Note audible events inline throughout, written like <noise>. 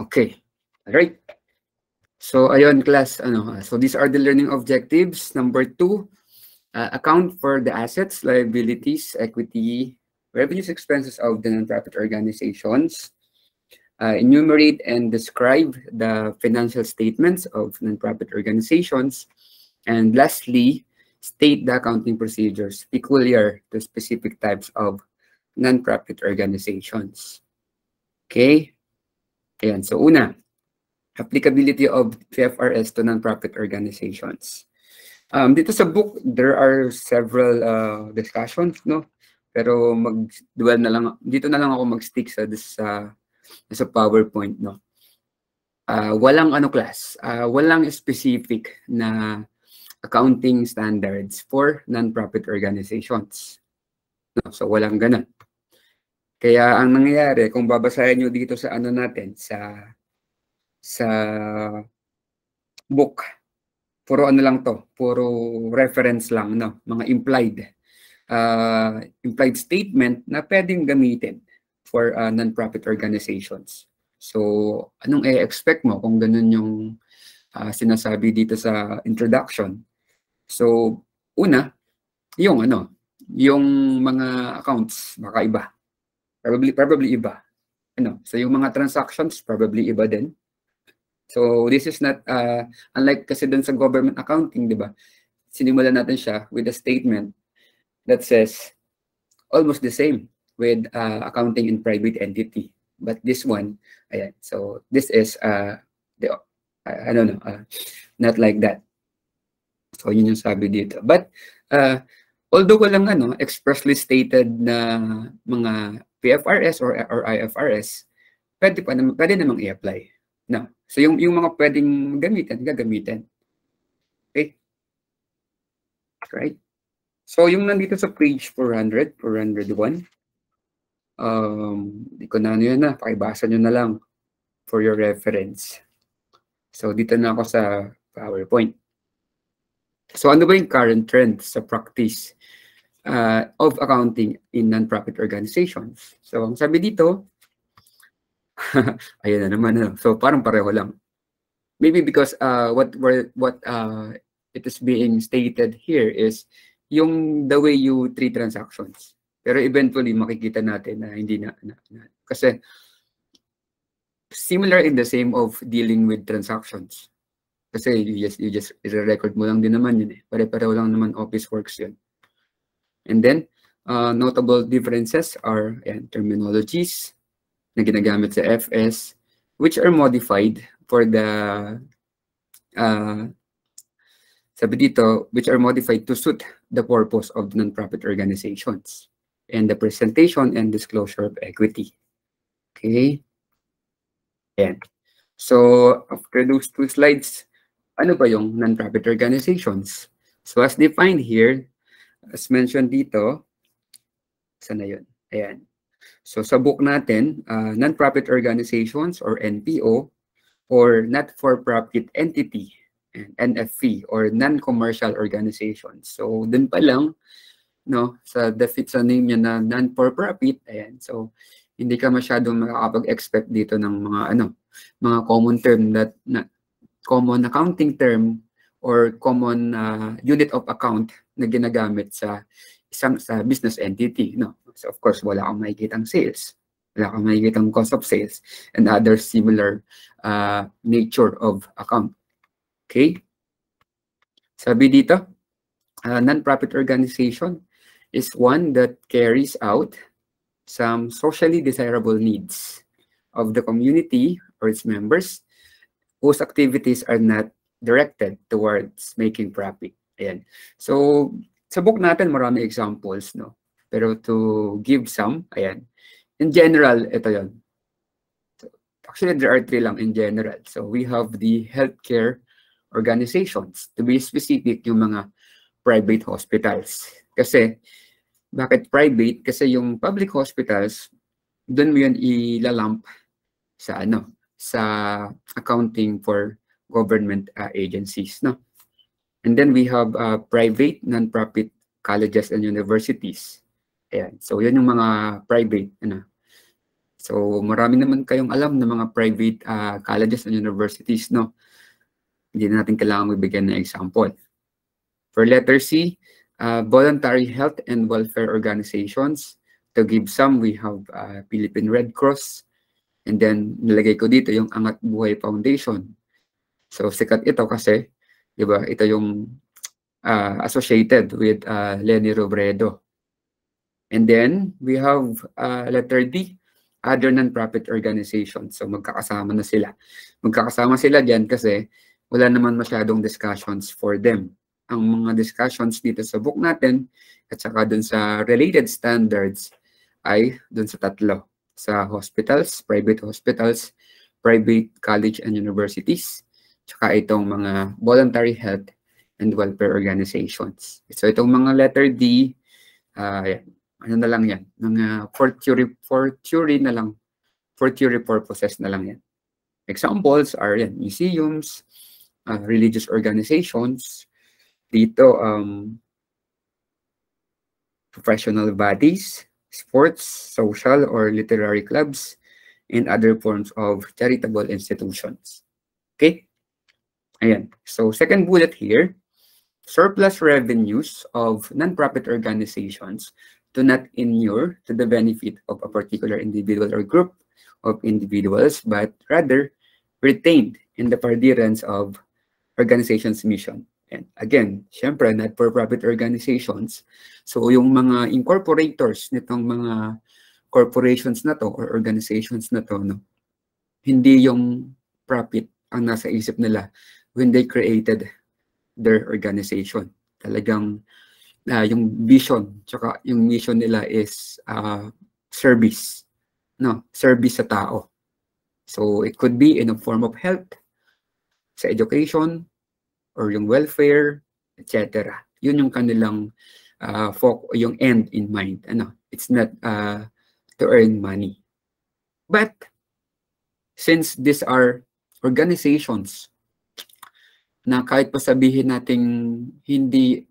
Okay. All right. So ayun class, ano, so these are the learning objectives. Number two, uh, account for the assets, liabilities, equity, revenues, expenses of the nonprofit organizations. Uh, enumerate and describe the financial statements of nonprofit organizations. And lastly, state the accounting procedures peculiar to specific types of nonprofit organizations. Okay? Ayan, so una, applicability of PFRS to nonprofit organizations. Um, dito sa book, there are several uh, discussions, no? Pero mag-dual na lang, dito na lang ako mag-stick sa, sa, sa PowerPoint, no? Uh, walang ano class, uh, walang specific na accounting standards for nonprofit organizations. No, so walang ganun. Kaya ang nangyayari, kung babasahin nyo dito sa ano natin, sa sa book, puro ano lang to, puro reference lang, no? mga implied uh, implied statement na pwedeng gamitin for uh, non-profit organizations. So, anong i-expect mo kung ganun yung uh, sinasabi dito sa introduction? So, una, yung ano, yung mga accounts, baka iba. Probably, probably iba. Ano, so yung mga transactions, probably iba din. So this is not, uh, unlike kasi dun sa government accounting, di ba? Sinimulan natin siya with a statement that says almost the same with uh, accounting in private entity. But this one, ayan, so this is, uh, the, uh, I don't know, uh, not like that. So yun yung sabi dito. But uh, although walang ano, expressly stated na mga PFRS or, or IFRS, pwede, pa naman, pwede namang i-apply. No. So yung, yung mga pwedeng gamitin, gagamitin. Okay? Right? So yung nandito sa page 400, 401, um, di ko na ano yun na, pakibasa nyo na lang for your reference. So dito na ako sa PowerPoint. So ano ba yung current trend sa practice uh, of accounting in non-profit organizations. So, ang sabi dito, <laughs> ayun na naman. Ano. So, parang pareho lang. Maybe because uh, what what uh, it is being stated here is yung the way you treat transactions. Pero eventually, makikita natin na hindi na. na, na. Kasi, similar in the same of dealing with transactions. Kasi you just, you just, i-record mo lang din naman yun eh. Pare-pareho lang naman office works yun. And then, uh, notable differences are ayan, terminologies na ginagamit sa FS, which are modified for the, uh, sabi dito, which are modified to suit the purpose of non-profit organizations and the presentation and disclosure of equity. Okay? Ayan. So, after those two slides, ano ba yung non-profit organizations? So, as defined here, as mentioned dito, sana yun? Ayan. So sa book natin, uh, non-profit organizations or NPO or not-for-profit entity, NFP or non-commercial organizations. So dun pa lang, no, sa sa name niya na non-for-profit, ayan. So hindi ka masyadong makakapag-expect dito ng mga ano, mga common term that na, common accounting term or common uh, unit of account na ginagamit sa isang sa business entity no? So of course wala kang makikitang sales. Wala kang makikitang cost of sales and other similar uh, nature of account. Okay? Sabi dito uh, non-profit organization is one that carries out some socially desirable needs of the community or its members whose activities are not directed towards making profit. Ayan. So, sa book natin, marami examples, no? Pero to give some, ayan. In general, ito yon. So, actually, there are three lang in general. So, we have the healthcare organizations. To be specific, yung mga private hospitals. Kasi, bakit private? Kasi yung public hospitals, doon mo yun ilalamp sa ano, sa accounting for government uh, agencies. No? And then we have uh, private, non-profit colleges and universities. Ayan. So, yan yung mga private. Ano. So marami naman kayong alam ng mga private uh, colleges and universities, no? Hindi na natin kailangan magbigay ng example. For letter C, uh, voluntary health and welfare organizations. To give some, we have uh, Philippine Red Cross. And then, nilagay ko dito yung Angat Buhay Foundation. So, sikat ito kasi, di ba, ito yung uh, associated with uh, Lenny Robredo. And then, we have uh, letter D, other non-profit organizations. So magkakasama na sila. Magkakasama sila diyan kasi wala naman masyadong discussions for them. Ang mga discussions dito sa book natin at saka dun sa related standards ay dun sa tatlo. Sa hospitals, private hospitals, private college and universities, tsaka itong mga voluntary health and welfare organizations. So itong mga letter D, uh, ano na lang yan, mga for theory, for theory na lang, for theory purposes na lang yan. Examples are yan, museums, uh, religious organizations, dito, um, professional bodies, sports, social or literary clubs, and other forms of charitable institutions. Okay? Ayan. So, second bullet here, surplus revenues of non-profit organizations do not inure to the benefit of a particular individual or group of individuals, but rather retained in the furtherance of organization's mission. And again, syempre, not-for-profit organizations. So yung mga incorporators nitong mga corporations na to or organizations na to, no, hindi yung profit ang nasa isip nila when they created their organization. Talagang uh, yung vision tsaka yung mission nila is uh, service no service sa tao so it could be in a form of health sa education or yung welfare etc yun yung kanilang uh, folk yung end in mind. Ano it's not uh, to earn money. But since these are organizations na kahit pa sabihin nating hindi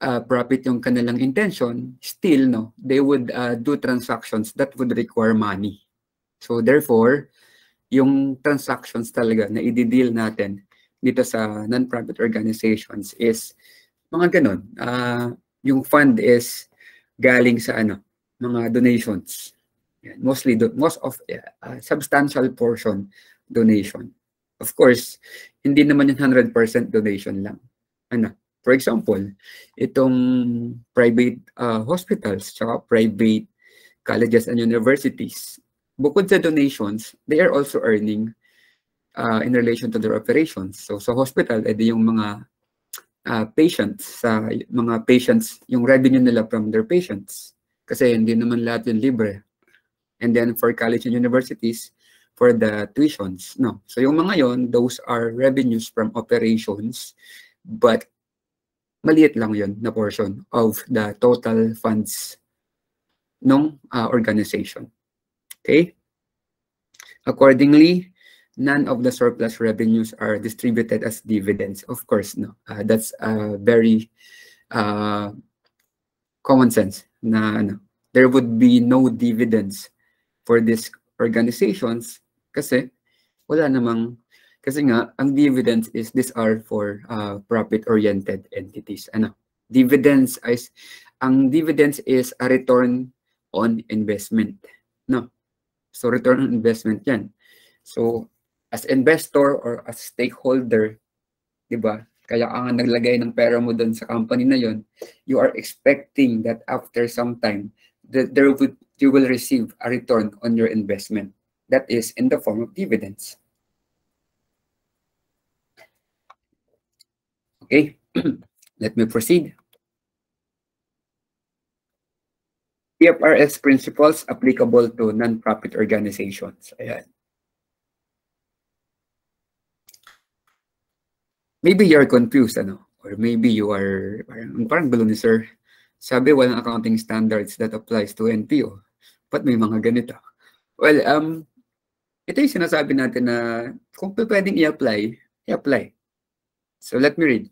uh, profit yung kanilang intention, still, no, they would uh, do transactions that would require money. So therefore, yung transactions talaga na i-deal natin dito sa non-profit organizations is mga ganun. Uh, yung fund is galing sa ano, mga donations. Mostly, do, most of, uh, substantial portion donation. Of course, hindi naman yung 100% donation lang. Ano, For example, itong private uh, hospitals, tsaka private colleges and universities, bukod sa donations, they are also earning uh, in relation to their operations. So sa hospital, edi yung mga uh, patients, sa mga patients, yung revenue nila from their patients. Kasi hindi naman lahat yung libre. And then for college and universities, for the tuitions. No. So yung mga yon, those are revenues from operations, but maliit lang yun na portion of the total funds ng uh, organization. Okay? Accordingly, none of the surplus revenues are distributed as dividends. Of course, no. Uh, that's uh, very uh, common sense na ano, there would be no dividends for these organizations kasi wala namang kasi nga, ang dividends is these are for uh, profit-oriented entities. Ano? Dividends is, ang dividends is a return on investment. No? So, return on investment yan. So, as investor or as stakeholder, di ba? Kaya ka nga naglagay ng pera mo doon sa company na yon, you are expecting that after some time, that there would, you will receive a return on your investment. That is in the form of dividends. Okay, <clears throat> let me proceed. PFRS principles applicable to non-profit organizations. Ayan. Maybe you're confused, ano? Or maybe you are, parang, parang gulo ni sir. Sabi, walang accounting standards that applies to NPO. But may mga ganito? Well, um, ito yung sinasabi natin na kung pwedeng i-apply, i-apply. So let me read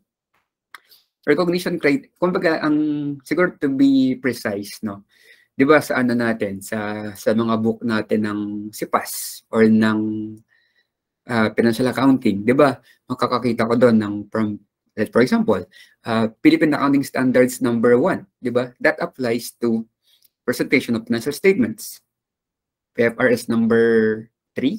recognition criteria, kumbaga ang siguro to be precise, no. 'di ba sa ano natin sa sa mga book natin ng SIPAS or ng uh, financial accounting, 'di ba? Makakakita ko doon ng from like for example, uh, Philippine Accounting Standards number 1, 'di ba? That applies to presentation of financial statements. PFRS number 3,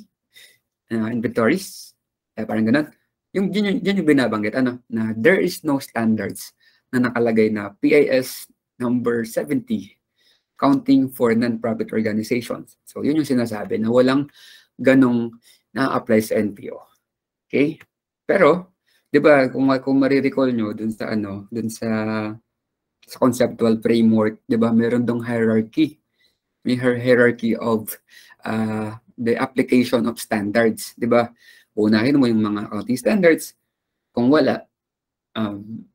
uh, inventories, eh, parang ganun. Yung, yun, yun yung binabanggit, ano, na there is no standards na nakalagay na PIS number 70, counting for non-profit organizations. So, yun yung sinasabi na walang ganong na-apply sa NPO. Okay? Pero, di ba, kung, kung marirecall nyo dun sa ano, dun sa sa conceptual framework, di ba, meron dong hierarchy. May hierarchy of uh, the application of standards, di ba? Unahin mo yung mga accounting standards. Kung wala, um,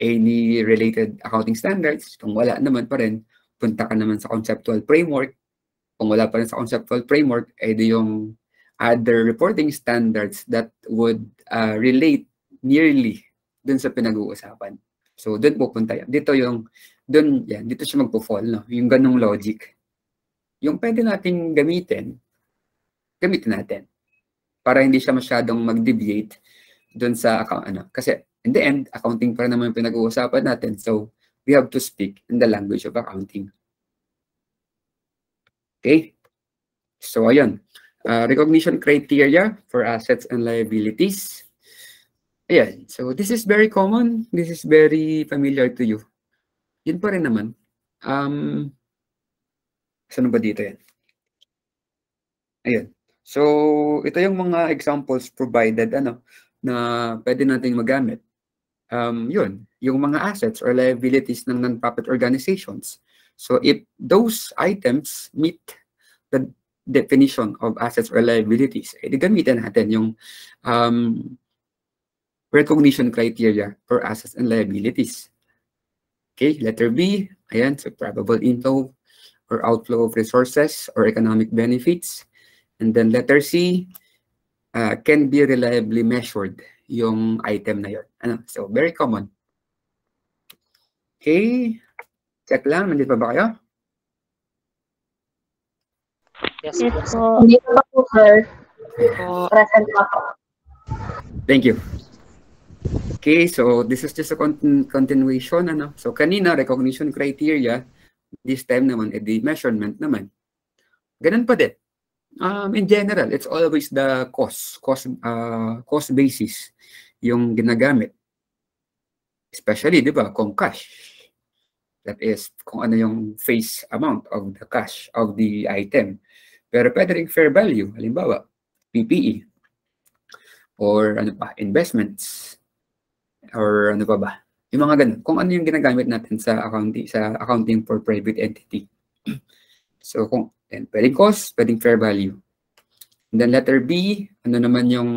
any related accounting standards. Kung wala naman pa rin, punta ka naman sa conceptual framework. Kung wala pa rin sa conceptual framework, ay eh, yung other reporting standards that would uh, relate nearly dun sa pinag-uusapan. So, dun pupunta yan. Dito yung, dun, yan, dito siya magpo-fall, no? Yung ganong logic. Yung pwede nating gamitin, gamitin natin para hindi siya masyadong mag-deviate dun sa account ano kasi in the end accounting pa naman yung pinag-uusapan natin so we have to speak in the language of accounting okay so ayun uh, recognition criteria for assets and liabilities. Ayan. So this is very common. This is very familiar to you. Yun pa rin naman. Um saan ba dito yan? Ayun So, ito yung mga examples provided ano na pwede nating magamit. Um, yun, yung mga assets or liabilities ng non-profit organizations. So, if those items meet the definition of assets or liabilities, edi gamitin natin yung um, recognition criteria for assets and liabilities. Okay, letter B, ayan, so probable inflow or outflow of resources or economic benefits. And then letter C, uh, can be reliably measured yung item na yun. Ano? So, very common. Okay. Check lang. Nandito pa ba kayo? Yes, yes po. Hindi po, sir. Present pa po. Thank you. Okay, so this is just a continu continuation. Ano? So kanina, recognition criteria. This time naman, eh, the measurement naman. Ganun pa din. Um, in general, it's always the cost, cost, uh, cost basis yung ginagamit. Especially, di ba, kung cash. That is, kung ano yung face amount of the cash of the item. Pero pwede rin fair value, halimbawa, PPE. Or ano pa, investments. Or ano pa ba? Yung mga ganun. Kung ano yung ginagamit natin sa accounting, sa accounting for private entity. <clears throat> so, kung Then, pwedeng cost, pwedeng fair value. And then letter B, ano naman yung,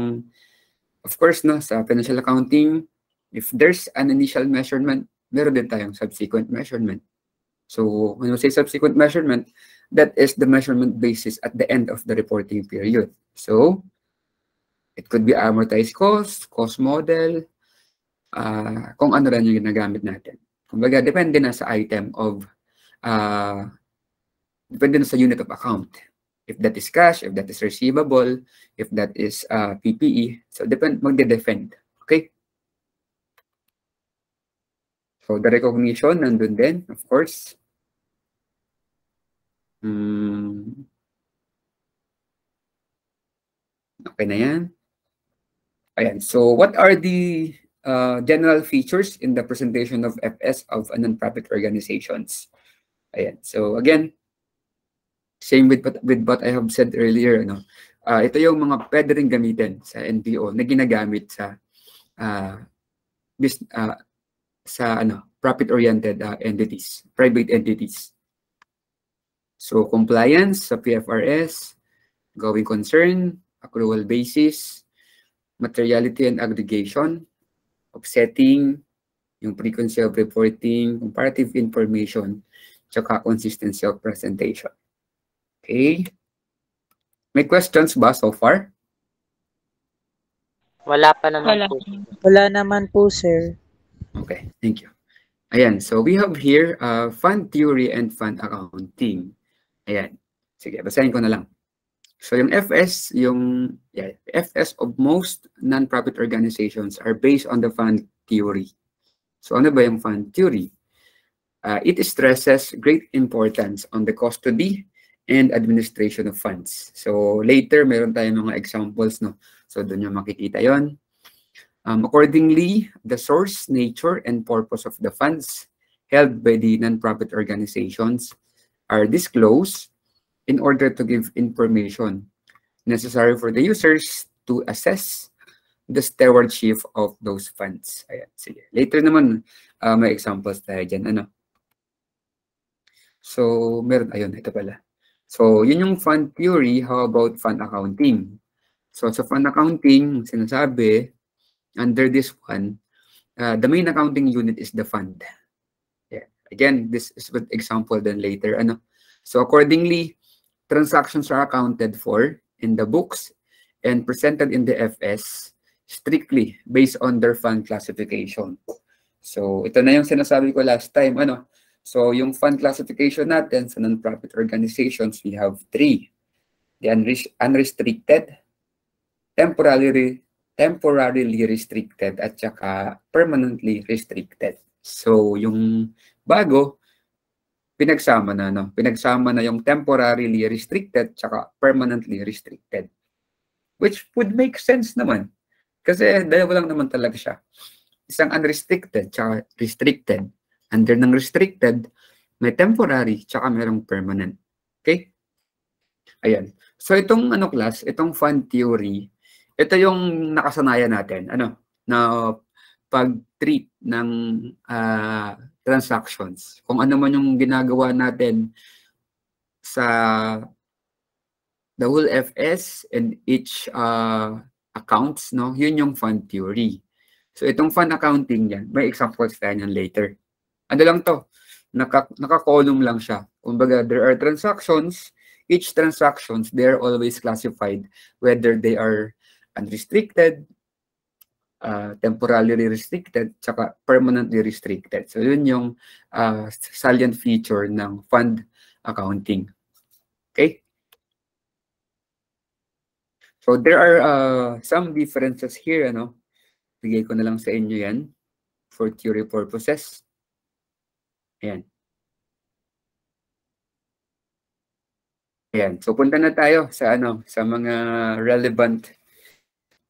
of course, no, sa financial accounting, if there's an initial measurement, meron din tayong subsequent measurement. So, when we say subsequent measurement, that is the measurement basis at the end of the reporting period. So, it could be amortized cost, cost model, uh, kung ano rin yung ginagamit natin. Kumbaga, depende na sa item of uh, depende na sa unit of account. If that is cash, if that is receivable, if that is uh, PPE. So, depend, magde-defend. Okay? So, the recognition, nandun din, of course. Hmm. Okay na yan. Ayan. So, what are the uh, general features in the presentation of FS of non-profit organizations? Ayan. So, again, Same with, with what I have said earlier. No? Uh, ito yung mga pwede rin gamitin sa NPO na ginagamit sa uh, this, uh, sa ano, profit-oriented uh, entities, private entities. So compliance sa PFRS, going concern, accrual basis, materiality and aggregation, offsetting, yung frequency of reporting, comparative information, tsaka consistency of presentation. Okay. May questions ba so far? Wala pa naman Wala. po. Wala naman po, sir. Okay, thank you. Ayan, so we have here uh, fund theory and fund accounting. Ayan. Sige, basahin ko na lang. So yung FS, yung yeah, FS of most non-profit organizations are based on the fund theory. So ano ba yung fund theory? Uh, it stresses great importance on the custody and administration of funds. So later, meron tayong mga examples, no? So doon yung makikita yon. Um, accordingly, the source, nature, and purpose of the funds held by the nonprofit organizations are disclosed in order to give information necessary for the users to assess the stewardship of those funds. Ayan, sige. Later naman, uh, may examples tayo dyan. Ano? So, meron, ayun, ito pala. So, yun yung fund theory. How about fund accounting? So, sa fund accounting, sinasabi, under this one, uh, the main accounting unit is the fund. Again, this is with example then later. Ano? So accordingly, transactions are accounted for in the books and presented in the FS strictly based on their fund classification. So ito na yung sinasabi ko last time. Ano? So yung fund classification natin sa non-profit organizations, we have three. The unrestricted, temporarily temporarily restricted at saka permanently restricted. So, yung bago, pinagsama na, no? Pinagsama na yung temporarily restricted tsaka permanently restricted. Which would make sense naman. Kasi dalawa lang naman talaga siya. Isang unrestricted tsaka restricted. Under ng restricted, may temporary tsaka merong permanent. Okay? Ayan. So itong ano class, itong fund theory, ito yung nakasanayan natin, ano, na pag-treat ng uh, transactions. Kung ano man yung ginagawa natin sa the whole FS and each uh, accounts, no, yun yung fund theory. So itong fund accounting yan, may examples tayo yan later. Ano lang to? Naka, naka-column lang siya. Kumbaga, there are transactions, each transactions, they're always classified whether they are unrestricted, uh, temporarily restricted, tsaka permanently restricted. So yun yung uh, salient feature ng fund accounting. Okay? So there are uh, some differences here. Ano? Bigay ko na lang sa inyo yan for theory purposes. Ayan. Ayan. So punta na tayo sa ano sa mga relevant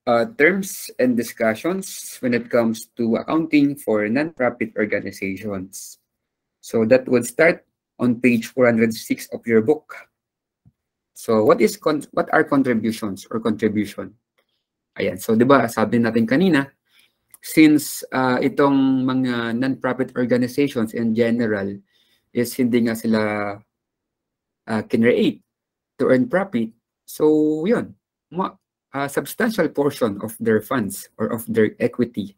uh, terms and discussions when it comes to accounting for nonprofit organizations. So that would start on page 406 of your book. So what is what are contributions or contribution? Ayan. So 'di ba, sabi natin kanina, since uh, itong mga nonprofit organizations in general is hindi nga sila uh, create to earn profit. So 'yun a substantial portion of their funds or of their equity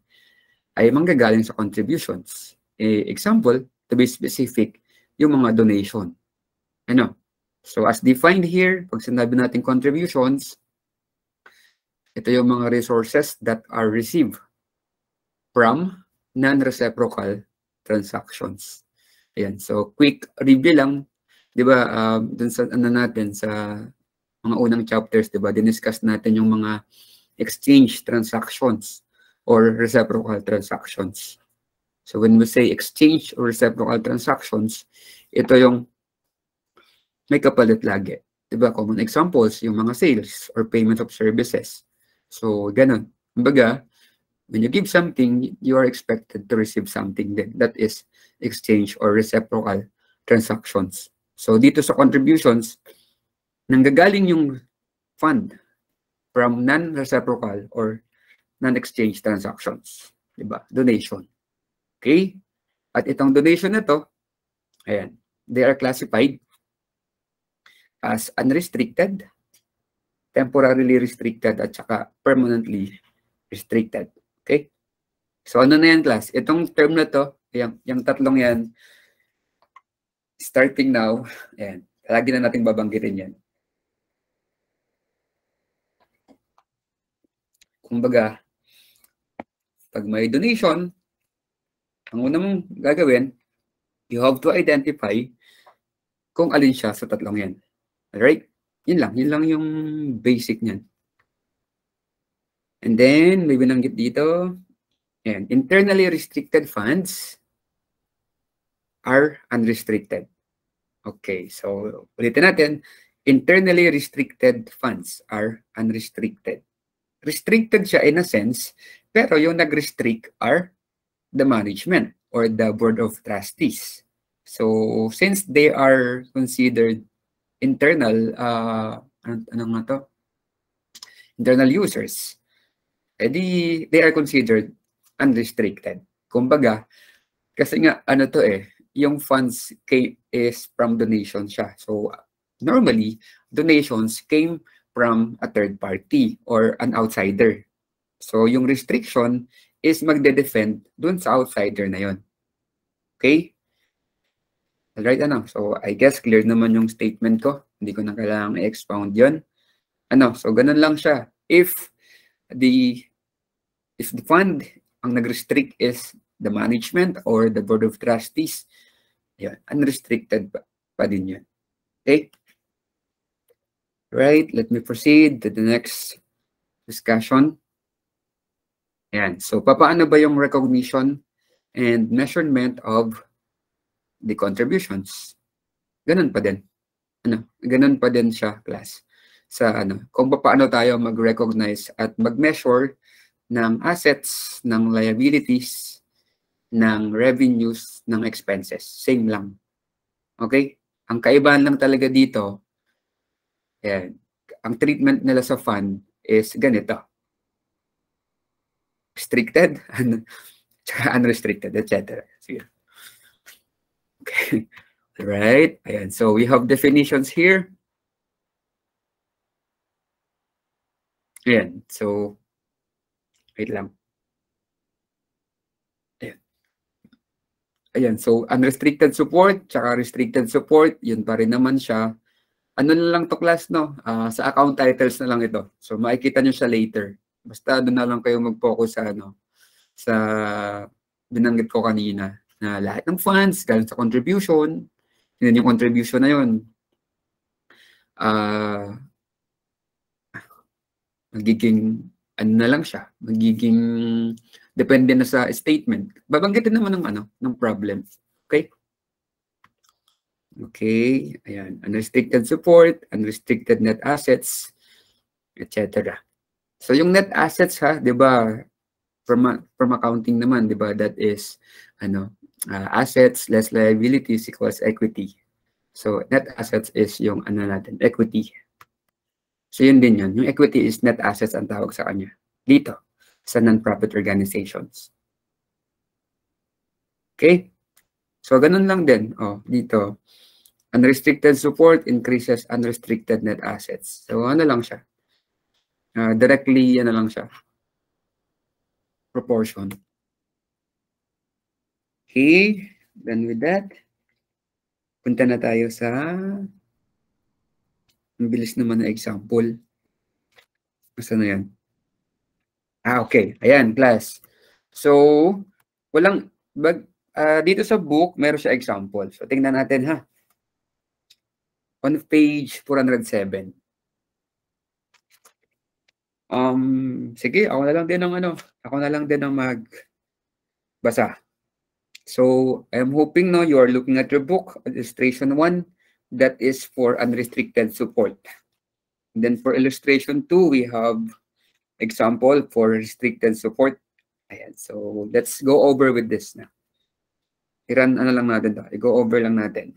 ay manggagaling sa contributions. E, example, to be specific, yung mga donation. Ano? So as defined here, pag sinabi natin contributions, ito yung mga resources that are received from non-reciprocal transactions. Ayan. So quick review lang, 'di ba? Uh, dun sa ano natin sa mga unang chapters, di ba, diniscuss natin yung mga exchange transactions or reciprocal transactions. So when we say exchange or reciprocal transactions, ito yung may kapalit lagi. Diba? Common examples, yung mga sales or payment of services. So, ganun. Kumbaga, when you give something, you are expected to receive something then. That is exchange or reciprocal transactions. So, dito sa contributions, nanggagaling yung fund from non-reciprocal or non-exchange transactions. Diba? Donation. Okay? At itong donation na to, ayan, they are classified as unrestricted, temporarily restricted, at saka permanently restricted. Okay? So ano na yan class? Itong term na to, yung, yung tatlong yan, starting now, ayan, lagi na natin babanggitin yan. Kumbaga, pag may donation, Ang una mong gagawin, you have to identify kung alin siya sa tatlong yan. Alright? Yun lang. Yun lang yung basic niyan. And then, may binanggit dito. Ayan. Internally restricted funds are unrestricted. Okay. So, ulitin natin. Internally restricted funds are unrestricted. Restricted siya in a sense, pero yung nag-restrict are the management or the board of trustees. So, since they are considered internal, uh, ano, ano nga to? Internal users, edi they are considered unrestricted. Kumbaga, kasi nga, ano to eh, yung funds came, is from donation siya. So, normally, donations came from a third party or an outsider. So, yung restriction is magde-defend dun sa outsider na yon. Okay? Alright, ano? So, I guess clear naman yung statement ko. Hindi ko na kailangang i-expound yun. Ano? So, ganun lang siya. If the if the fund ang nag-restrict is the management or the board of trustees, yun, unrestricted pa, pa din yun. Okay? Right, let me proceed to the next discussion. Yan. So, paano ba yung recognition and measurement of the contributions. Ganun pa din. Ano, ganun pa din siya, class. Sa ano, kung paano tayo mag-recognize at mag-measure ng assets, ng liabilities, ng revenues, ng expenses. Same lang. Okay? Ang kaibahan lang talaga dito, yan, ang treatment nila sa fund is ganito. Restricted, <laughs> unrestricted, etc. Sige. Okay. Right. Ayan. So we have definitions here. Ayan. So, wait lang. Ayan. Ayan. So, unrestricted support, tsaka restricted support, yun pa rin naman siya. Ano na lang to class, no? Uh, sa account titles na lang ito. So, makikita nyo siya later. Basta doon na lang kayo mag-focus sa, ano, sa binanggit ko kanina na lahat ng funds galing sa contribution, yun yung contribution na yun. Uh, magiging ano na lang siya, magiging depende na sa statement. Babanggitin naman ng ano, ng problem. Okay? Okay, ayan. Unrestricted support, unrestricted net assets, etc. So yung net assets ha, 'di ba? From from accounting naman, 'di ba? That is ano, uh, assets less liabilities equals equity. So net assets is yung ano natin, equity. So yun din yun. Yung equity is net assets ang tawag sa kanya. Dito, sa non-profit organizations. Okay? So ganun lang din. Oh, dito. Unrestricted support increases unrestricted net assets. So ano lang siya? Uh, directly, ano lang siya? Proportion. Okay, done with that. Punta na tayo sa ang bilis naman na example. Basta na yan? Ah, okay. Ayan, class. So, walang, bag, uh, dito sa book, meron siya example. So, tingnan natin ha. On page 407. Um, sige, ako na lang din ng ano, ako na lang din ng magbasa. So I'm hoping now you are looking at your book, illustration one, that is for unrestricted support. And then for illustration two, we have example for restricted support. Ayan, so let's go over with this na. I-run ano lang natin to. I-go over lang natin.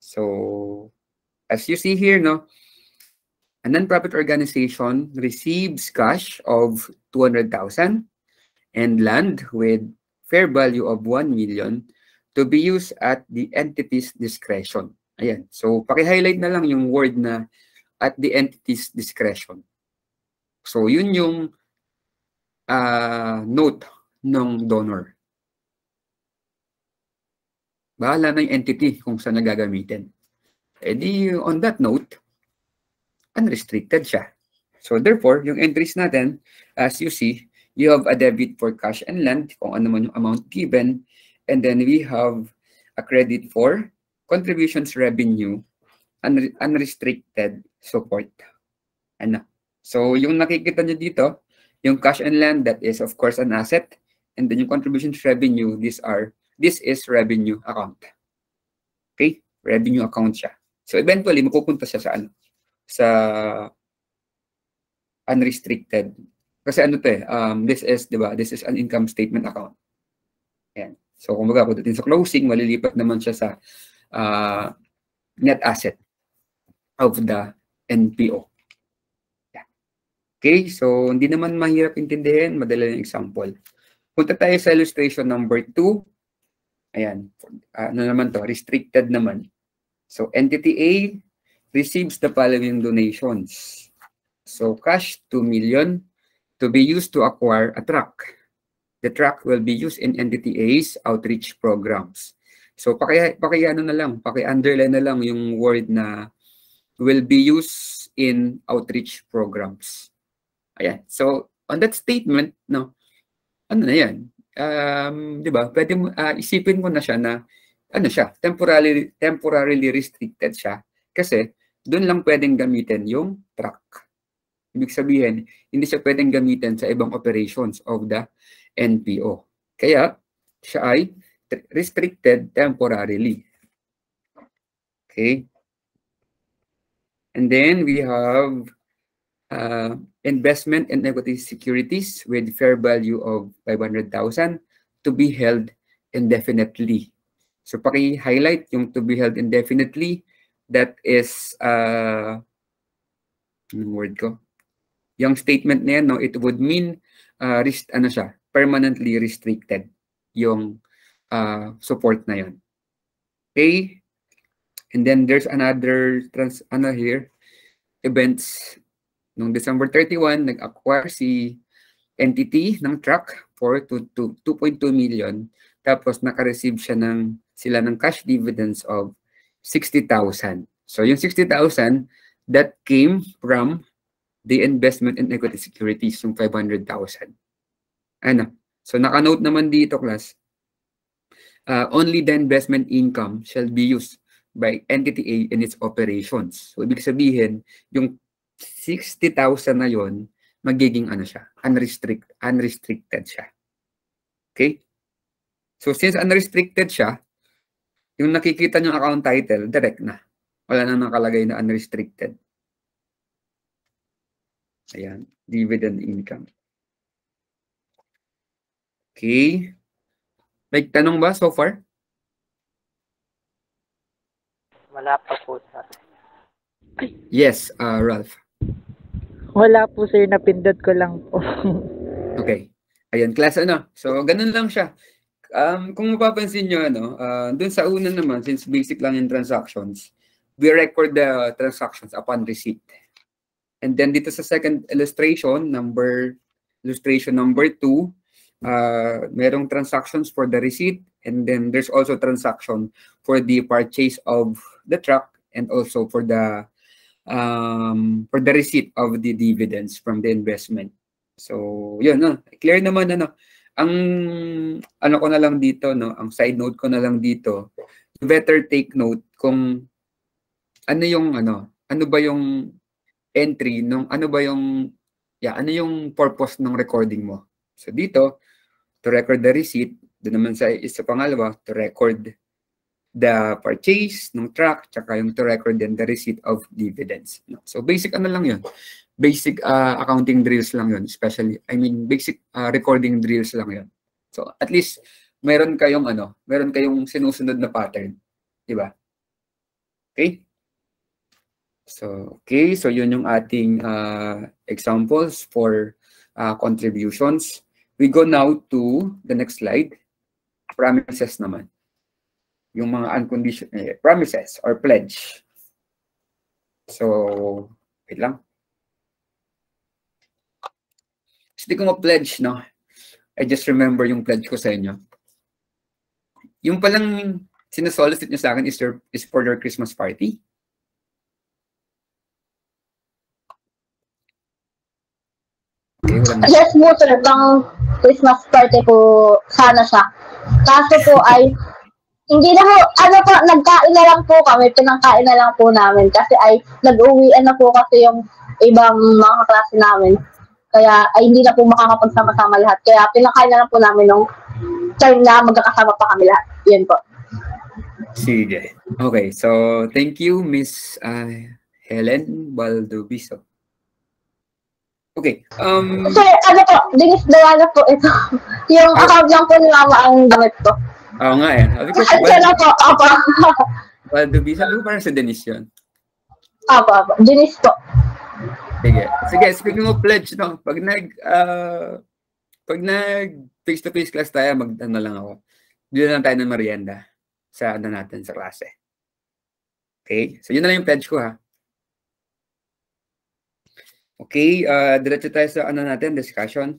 So as you see here, no, a non-profit organization receives cash of 200,000 and land with fair value of 1 million to be used at the entity's discretion. Ayan. So, paki-highlight na lang yung word na at the entity's discretion. So, yun yung uh, note ng donor. Bahala na yung entity kung saan nagagamitin. E di, on that note, unrestricted siya. So, therefore, yung entries natin, as you see, you have a debit for cash and land, kung ano man yung amount given, And then we have a credit for contributions revenue, unre- unrestricted support. Ano? So, yung nakikita nyo dito, yung cash and land, that is of course an asset. And then yung contributions revenue, these are, this is revenue account. Okay? Revenue account siya. So, eventually, mapupunta siya sa ano? Sa unrestricted. Kasi ano to eh, um, this is, di ba, this is an income statement account. Ayan. So, kung baga, pagdating sa closing, malilipat naman siya sa uh, net asset of the NPO. Okay, so hindi naman mahirap intindihin, madala yung example. Punta tayo sa illustration number 2. Ayan, ano naman to, restricted naman. So, entity A receives the following donations. So, cash 2 million to be used to acquire a truck. The truck will be used in entity A's outreach programs. So, paki, paki ano na lang, paki-underline na lang yung word na will be used in outreach programs. Ayan. So, on that statement, no, ano na yan? Um, di ba? Pwede mo, uh, isipin mo na siya na, ano siya, temporarily, temporarily restricted siya. Kasi, doon lang pwedeng gamitin yung truck. Ibig sabihin, hindi siya pwedeng gamitin sa ibang operations of the NPO. Kaya, siya ay restricted temporarily. Okay. And then we have uh, investment in equity securities with fair value of 500,000 to be held indefinitely. So paki-highlight yung to be held indefinitely, that is, uh, anong word ko? Yung statement na yan, no, it would mean, uh, rest, ano siya, permanently restricted yung uh, support na yan. Okay? And then there's another trans ano here events Noong December 31, nag-acquire si entity ng truck for 2.2 million. Tapos naka-receive siya ng sila ng cash dividends of 60,000. So yung 60,000 that came from the investment in equity securities yung 500,000. Ano? So naka-note naman dito class, uh, only the investment income shall be used by entity A in its operations. So ibig sabihin, yung 60,000 na yon magiging ano siya, unrestrict, unrestricted siya. Okay? So since unrestricted siya, yung nakikita nyo account title, direct na. Wala na nakalagay na unrestricted. Ayan, dividend income. Okay. May tanong ba so far? Wala pa po, sir. Yes, uh, Ralph. Wala po, sir. Napindot ko lang po. okay. Ayan, class ano. So, ganun lang siya. Um, kung mapapansin nyo, ano, uh, dun sa una naman, since basic lang yung transactions, we record the transactions upon receipt. And then dito sa second illustration, number illustration number two, uh, merong transactions for the receipt, and then there's also transaction for the purchase of the truck and also for the um, for the receipt of the dividends from the investment. So, yun, no? clear naman, ano, ang ano ko na lang dito, no, ang side note ko na lang dito, better take note kung ano yung, ano, ano ba yung entry, nung, ano ba yung, yeah, ano yung purpose ng recording mo. So, dito, to record the receipt, doon naman sa isa pangalawa, to record the purchase ng truck, tsaka yung to record then the receipt of dividends. So basic ano lang yun. Basic uh, accounting drills lang yun. Especially, I mean, basic uh, recording drills lang yun. So at least, meron kayong ano, meron kayong sinusunod na pattern. Di ba? Okay? So, okay. So yun yung ating uh, examples for uh, contributions. We go now to the next slide. Promises naman yung mga unconditional eh, promises or pledge. So, wait lang. Hindi ko ma-pledge, no? I just remember yung pledge ko sa inyo. Yung palang sinasolicit nyo sa akin is, your, is for your Christmas party. Okay, yes po, sir. Pang Christmas party po, sana siya. Kaso po ay, hindi na po, ano po, nagkain na lang po kami, pinangkain na lang po namin. Kasi ay, nag-uwian na po kasi yung ibang mga klase namin. Kaya ay hindi na po makakapagsama-sama lahat. Kaya pinakain na lang po namin nung time na magkakasama pa kami lahat. Yun po. Sige. Okay, so thank you, Miss uh, Helen Baldoviso. Okay. Um, Sir, ano po, Denise Diana po ito. <laughs> yung Ah. account lang po ni Mama ang damit ko. Oo nga eh. Sabi ko, Pasensya na po. Opo. <laughs> Baldoviso. Sabi ko parang sa Denise yun. Opo, opo. Denise po. Sige. Sige, speaking of pledge, no, pag nag, uh, pag nag face-to-face class tayo, mag, ano lang ako, doon lang tayo ng merienda sa ano natin, sa klase. Okay? So, yun na lang yung pledge ko, ha? Okay, uh, diretso tayo sa ano natin, discussion.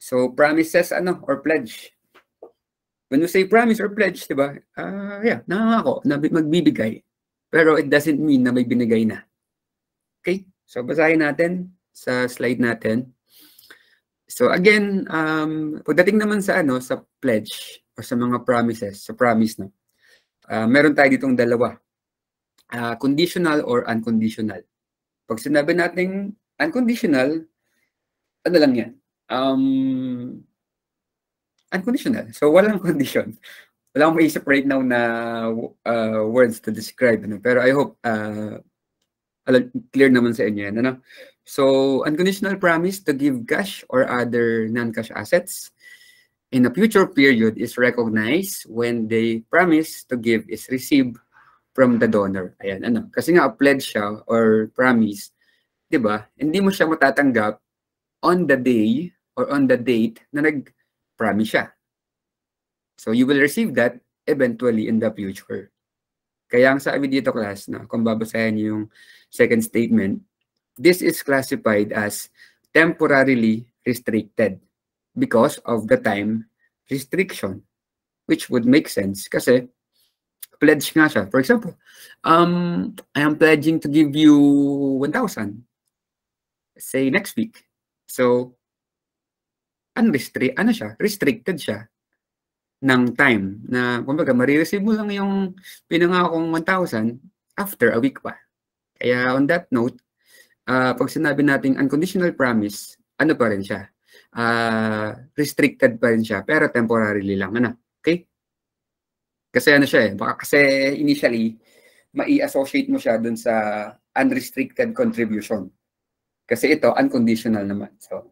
So, promises, ano, or pledge. When we say promise or pledge, di ba? Ah, yeah, nangangako na bi- magbibigay. Pero it doesn't mean na may binigay na. Okay? So, basahin natin sa slide natin. So, again, um, pagdating naman sa ano, sa pledge or sa mga promises, sa promise, no? Ah, meron tayo ditong dalawa. Ah, conditional or unconditional. Pag sinabi nating unconditional, ano lang yan? Um, unconditional. So, walang <laughs> condition. Wala akong maisip right now na uh, words to describe. Ano? Pero I hope uh, alam- clear naman sa inyo yan. Ano? So, unconditional promise to give cash or other non-cash assets in a future period is recognized when the promise to give is received from the donor. Ayan, ano? Kasi nga, a pledge siya or promise, di ba? Hindi mo siya matatanggap on the day or on the date na nag-promise siya. So, you will receive that eventually in the future. Kaya ang sabi dito, class, na kung babasahin niyo yung second statement, this is classified as temporarily restricted because of the time restriction, which would make sense kasi pledge nga siya. For example, um, I am pledging to give you 1,000, say next week. So, unrestrict, ano siya? Restricted siya ng time na, kumbaga, marireceive mo lang yung pinangakong 1,000 after a week pa. Kaya on that note, ah, pag sinabi nating unconditional promise, ano pa rin siya? Ah, restricted pa rin siya, pero temporarily lang. Ano? Okay? Kasi ano siya eh, baka kasi initially, mai-associate mo siya dun sa unrestricted contribution. Kasi ito, unconditional naman. So,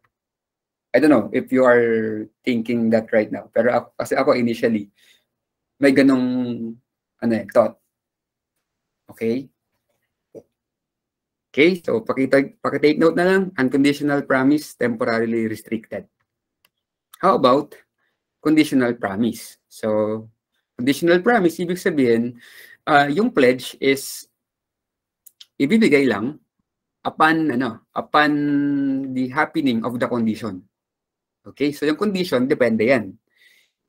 I don't know if you are thinking that right now. Pero ako, kasi ako initially, may ganong ano eh, thought. Okay? Okay, so pakita, pakitake note na lang, unconditional promise, temporarily restricted. How about conditional promise? So, conditional promise, ibig sabihin, ah, yung pledge is ibibigay lang upon ano, upon the happening of the condition. Okay, so yung condition, depende yan.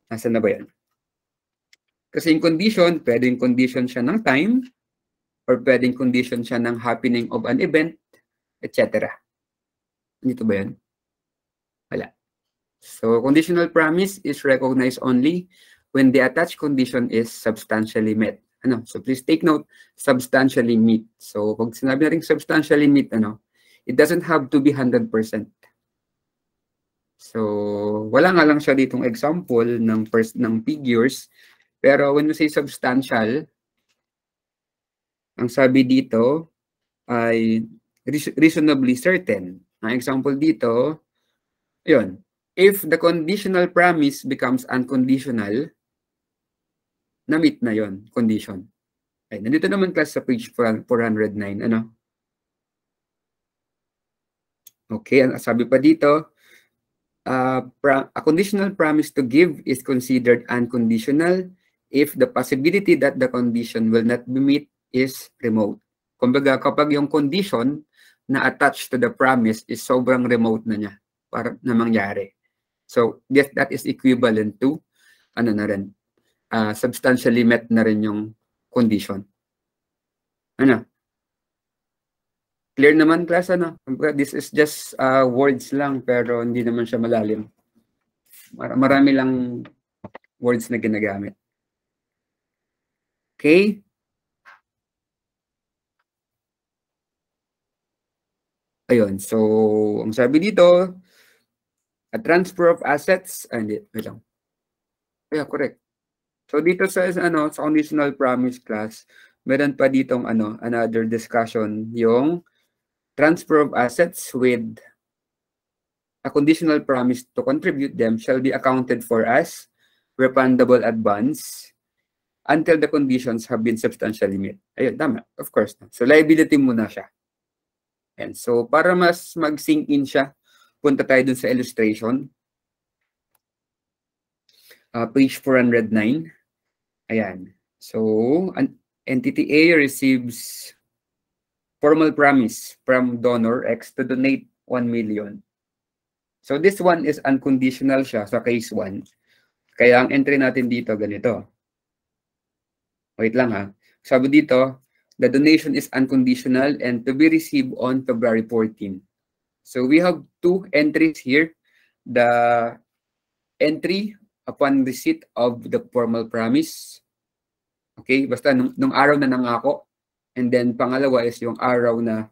Nasaan na ba yan? Kasi yung condition, pwedeng condition siya ng time, or pwedeng condition siya ng happening of an event, etc. Dito ba yan? Wala. So, conditional promise is recognized only when the attached condition is substantially met. Ano? So, please take note, substantially meet. So, pag sinabi na rin substantially meet, ano, it doesn't have to be 100%. So, wala nga lang siya ditong example ng first ng figures, pero when we say substantial, ang sabi dito ay reas- reasonably certain. Ang example dito, yun, if the conditional promise becomes unconditional, na-meet na yon condition. Ay, nandito naman class sa page 409, ano? Okay, ang sabi pa dito, uh, a conditional promise to give is considered unconditional if the possibility that the condition will not be met is remote. Kumbaga, kapag yung condition na attached to the promise is sobrang remote na niya para na mangyari. So, yes, that is equivalent to ano na rin, uh, substantially met na rin yung condition. Ano? Clear naman class ano? This is just uh, words lang pero hindi naman siya malalim. Mar- marami lang words na ginagamit. Okay? Ayun, so ang sabi dito, a transfer of assets, ah, hindi, wait lang. Yeah, correct. So dito sa ano sa conditional promise class, meron pa ditong ano another discussion yung transfer of assets with a conditional promise to contribute them shall be accounted for as refundable advance until the conditions have been substantially met. Ayun, tama. Of course. So, liability muna siya. And so, para mas mag-sink in siya, punta tayo dun sa illustration. Uh, page 409. Ayan. So, an entity A receives formal promise from donor X to donate 1 million. So, this one is unconditional siya sa case 1. Kaya ang entry natin dito, ganito. Wait lang ha. Sabi dito, the donation is unconditional and to be received on February 14. So we have two entries here. The entry upon receipt of the formal promise. Okay, basta nung, nung araw na nangako. And then pangalawa is yung araw na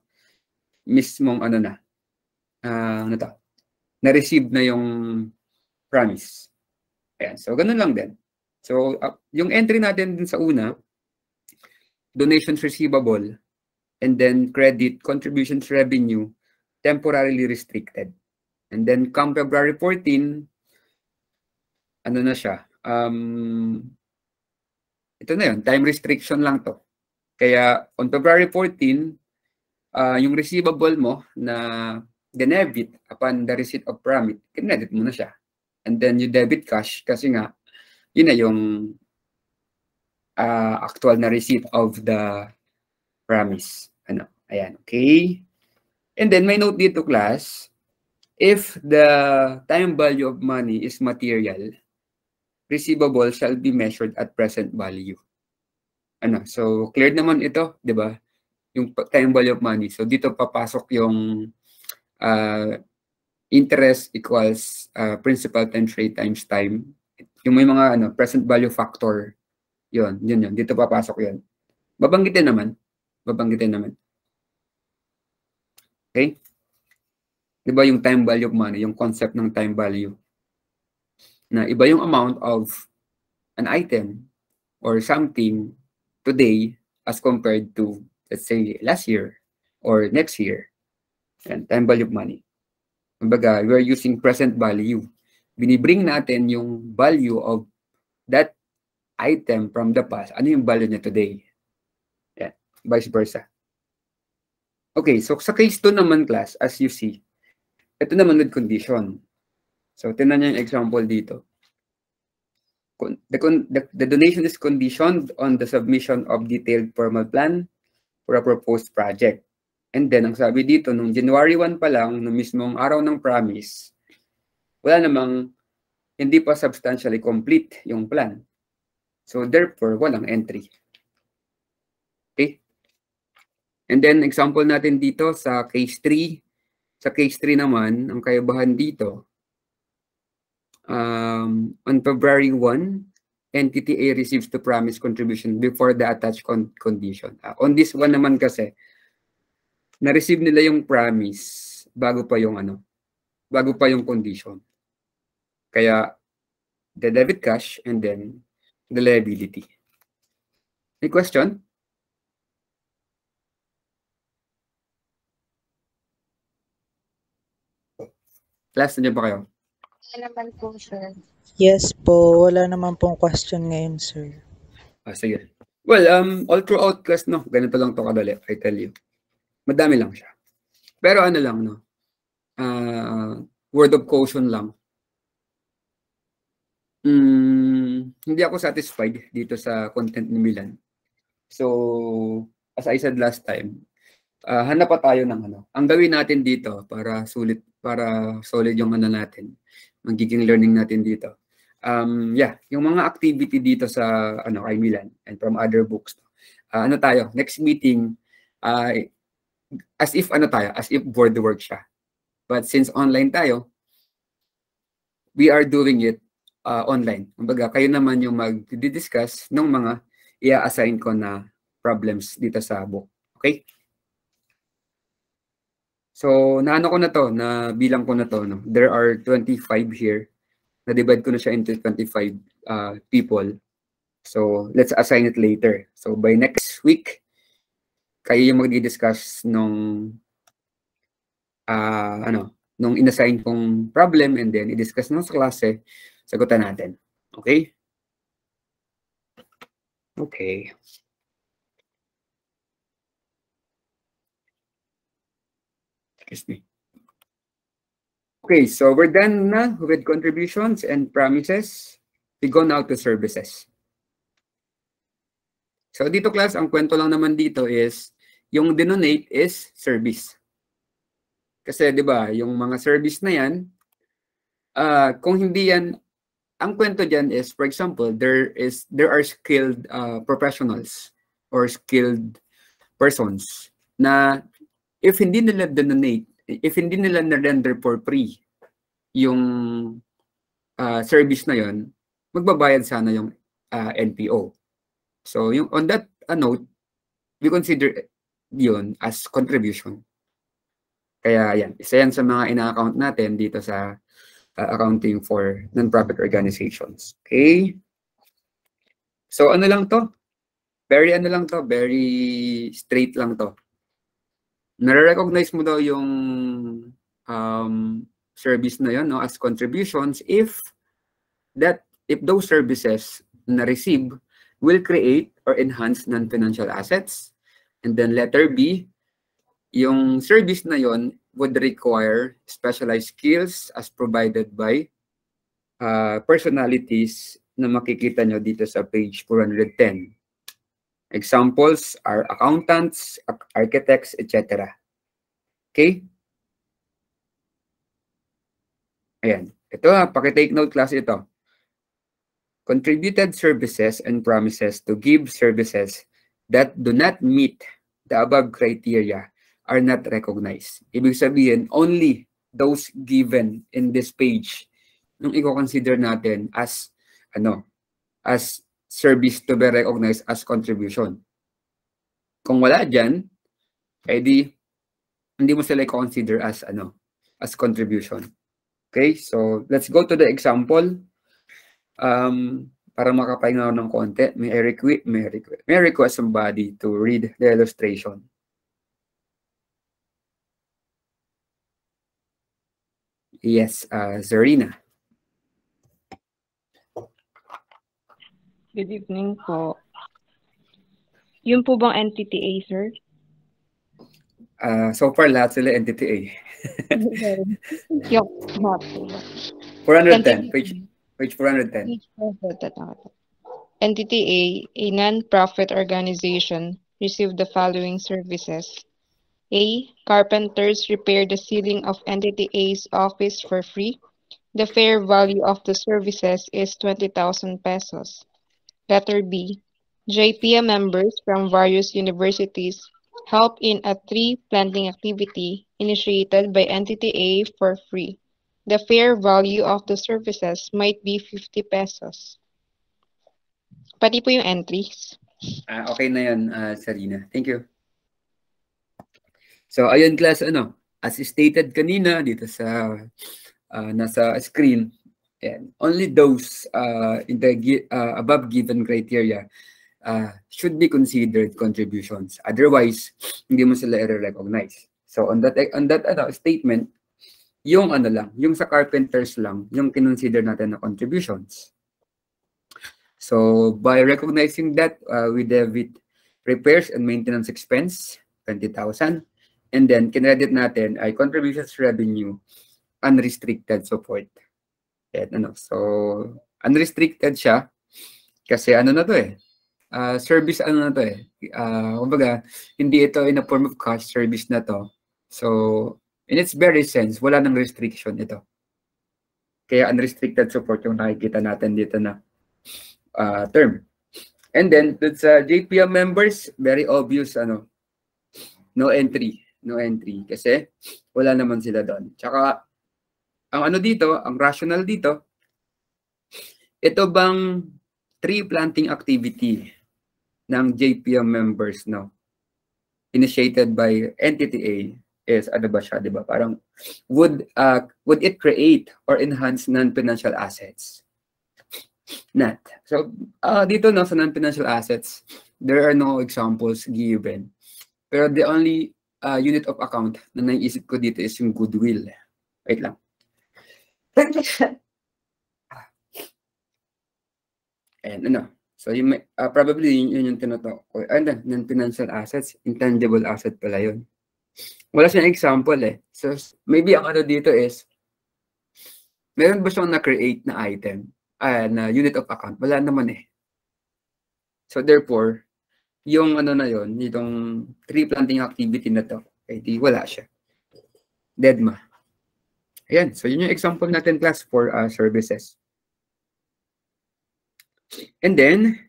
mismong ano na, uh, ano to, na-receive na yung promise. Ayan, so ganun lang din. So uh, yung entry natin din sa una, donations receivable, and then credit contributions revenue temporarily restricted. And then come February 14, ano na siya, um, ito na yun, time restriction lang to. Kaya on February 14, uh, yung receivable mo na dinebit upon the receipt of promise, kinedit mo na siya. And then you debit cash kasi nga, yun na yung uh, actual na receipt of the promise. Ano, ayan, okay? And then may note dito class, if the time value of money is material, receivable shall be measured at present value ano, so cleared naman ito, 'di ba? Yung time value of money. So dito papasok yung uh, interest equals uh, principal times rate times time. Yung may mga ano, present value factor. 'Yon, yun yun. Dito papasok 'yon. Babanggitin naman. Babanggitin naman. Okay? 'Di ba yung time value of money, yung concept ng time value? Na iba yung amount of an item or something today as compared to, let's say, last year or next year. And time value of money. Kumbaga, we are using present value. Binibring natin yung value of that item from the past. Ano yung value niya today? Yeah, vice versa. Okay, so sa case 2 naman class, as you see, ito naman with condition. So, tinan niyo yung example dito the, the, the donation is conditioned on the submission of detailed formal plan for a proposed project. And then, ang sabi dito, nung January 1 pa lang, nung mismong araw ng promise, wala namang, hindi pa substantially complete yung plan. So, therefore, walang entry. Okay? And then, example natin dito sa case 3. Sa case 3 naman, ang kayabahan dito, um, on February 1, entity A receives the promise contribution before the attached con condition. Uh, on this one naman kasi, na-receive nila yung promise bago pa yung ano, bago pa yung condition. Kaya, the debit cash and then the liability. Any question? Class, nandiyan pa kayo? Naman po, sir. Yes po, wala naman pong question ngayon, sir. Ah, sige. Well, um, all throughout class, no, ganito lang to kadali, I tell you. Madami lang siya. Pero ano lang, no, uh, word of caution lang. Mm, hindi ako satisfied dito sa content ni Milan. So, as I said last time, uh, hanap pa tayo ng ano. Ang gawin natin dito para sulit, para solid yung ano natin, magiging learning natin dito. Um, yeah, yung mga activity dito sa ano kay Milan and from other books. Uh, ano tayo, next meeting, uh, as if ano tayo, as if board work siya. But since online tayo, we are doing it uh, online. Kumbaga, kayo naman yung mag-discuss ng mga i-assign ko na problems dito sa book. Okay? So, naano ko na to, na bilang ko na to. No? There are 25 here. Na-divide ko na siya into 25 uh, people. So, let's assign it later. So, by next week, kayo yung magdi-discuss nung uh, ano, nung inassign kong problem and then i-discuss nung sa klase, sagutan natin. Okay? Okay. Excuse me. Okay, so we're done na with contributions and promises. We go now to services. So dito class, ang kwento lang naman dito is, yung denominate is service. Kasi 'di ba, yung mga service na 'yan, uh, kung hindi yan ang kwento diyan is for example, there is there are skilled uh, professionals or skilled persons na if hindi nila denominate, if hindi nila na-render for free yung uh, service na 'yon, magbabayad sana yung uh, NPO. So, yung on that uh, note, we consider yun as contribution. Kaya yan, isa yan sa mga ina-account natin dito sa uh, accounting for non-profit organizations. Okay? So, ano lang to? Very ano lang to, very straight lang to. Nare-recognize mo daw yung um, service na yun no, as contributions if that if those services na receive will create or enhance non-financial assets. And then letter B, yung service na yon would require specialized skills as provided by uh, personalities na makikita nyo dito sa page 410. Examples are accountants, architects, etc. Okay? Ayan. Ito, pakitake note class ito contributed services and promises to give services that do not meet the above criteria are not recognized. Ibig sabihin, only those given in this page nung i-consider natin as ano as service to be recognized as contribution. Kung wala diyan, edi hindi mo sila i-consider as ano as contribution. Okay? So, let's go to the example um, para makapahinga ng konti, may request, may request, may request somebody to read the illustration. Yes, uh, Zarina. Good evening po. Yun po bang NTTA, sir? Uh, so far, lahat sila NTTA. <laughs> Yok, 410, page Page 410. Page 410. NTTA, a non-profit organization, received the following services. A. Carpenters repair the ceiling of NTTA's office for free. The fair value of the services is 20,000 pesos. Letter B. JPM members from various universities help in a tree planting activity initiated by NTTA for free. The fair value of the services might be 50 pesos. Pati po yung entries. Ah, okay na yan, uh, Sarina. Thank you. So, ayun class, ano, as stated kanina dito sa uh, nasa screen, and only those uh, in the uh, above given criteria uh, should be considered contributions. Otherwise, hindi mo sila i-recognize. So on that on that ano, statement, yung ano lang, yung sa carpenters lang, yung kinonsider natin na contributions. So, by recognizing that, uh, we debit repairs and maintenance expense, 20,000. And then, kinredit natin ay contributions revenue, unrestricted support. And, ano, so, unrestricted siya kasi ano na to eh, uh, service ano na to eh. Uh, kumbaga, hindi ito in a form of cash service na to. So, In its very sense, wala nang restriction ito. Kaya unrestricted support yung nakikita natin dito na uh, term. And then, sa JPM members, very obvious, ano, no entry. No entry. Kasi, wala naman sila doon. Tsaka, ang ano dito, ang rational dito, ito bang tree planting activity ng JPM members, no? Initiated by Entity A is ano ba siya, di ba? Parang would uh, would it create or enhance non-financial assets? Not. So uh, dito no sa non-financial assets, there are no examples given. Pero the only uh, unit of account na naiisip ko dito is yung goodwill. Wait lang. And ano, so yung, may- uh, probably yun, yun yung tinotok ko. Ano, non-financial assets, intangible asset pala yun. Wala siyang example eh. So maybe ang ano dito is, meron ba siyang na-create na item, ah, na unit of account? Wala naman eh. So therefore, yung ano na yon, itong tree planting activity na to, eh di wala siya. Deadma. Ayan, so yun yung example natin class for uh, services. And then,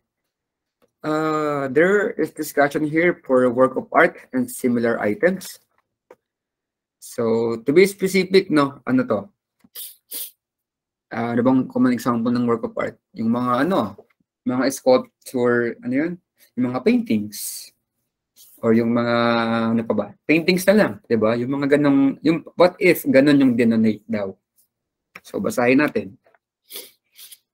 uh, there is discussion here for work of art and similar items. So, to be specific, no, ano to? Ah, ano bang common example ng work of art? Yung mga ano, mga sculpture, ano yun? Yung mga paintings. Or yung mga, ano pa ba? Paintings na lang, di ba? Yung mga ganong, yung what if ganun yung denominate daw? So, basahin natin.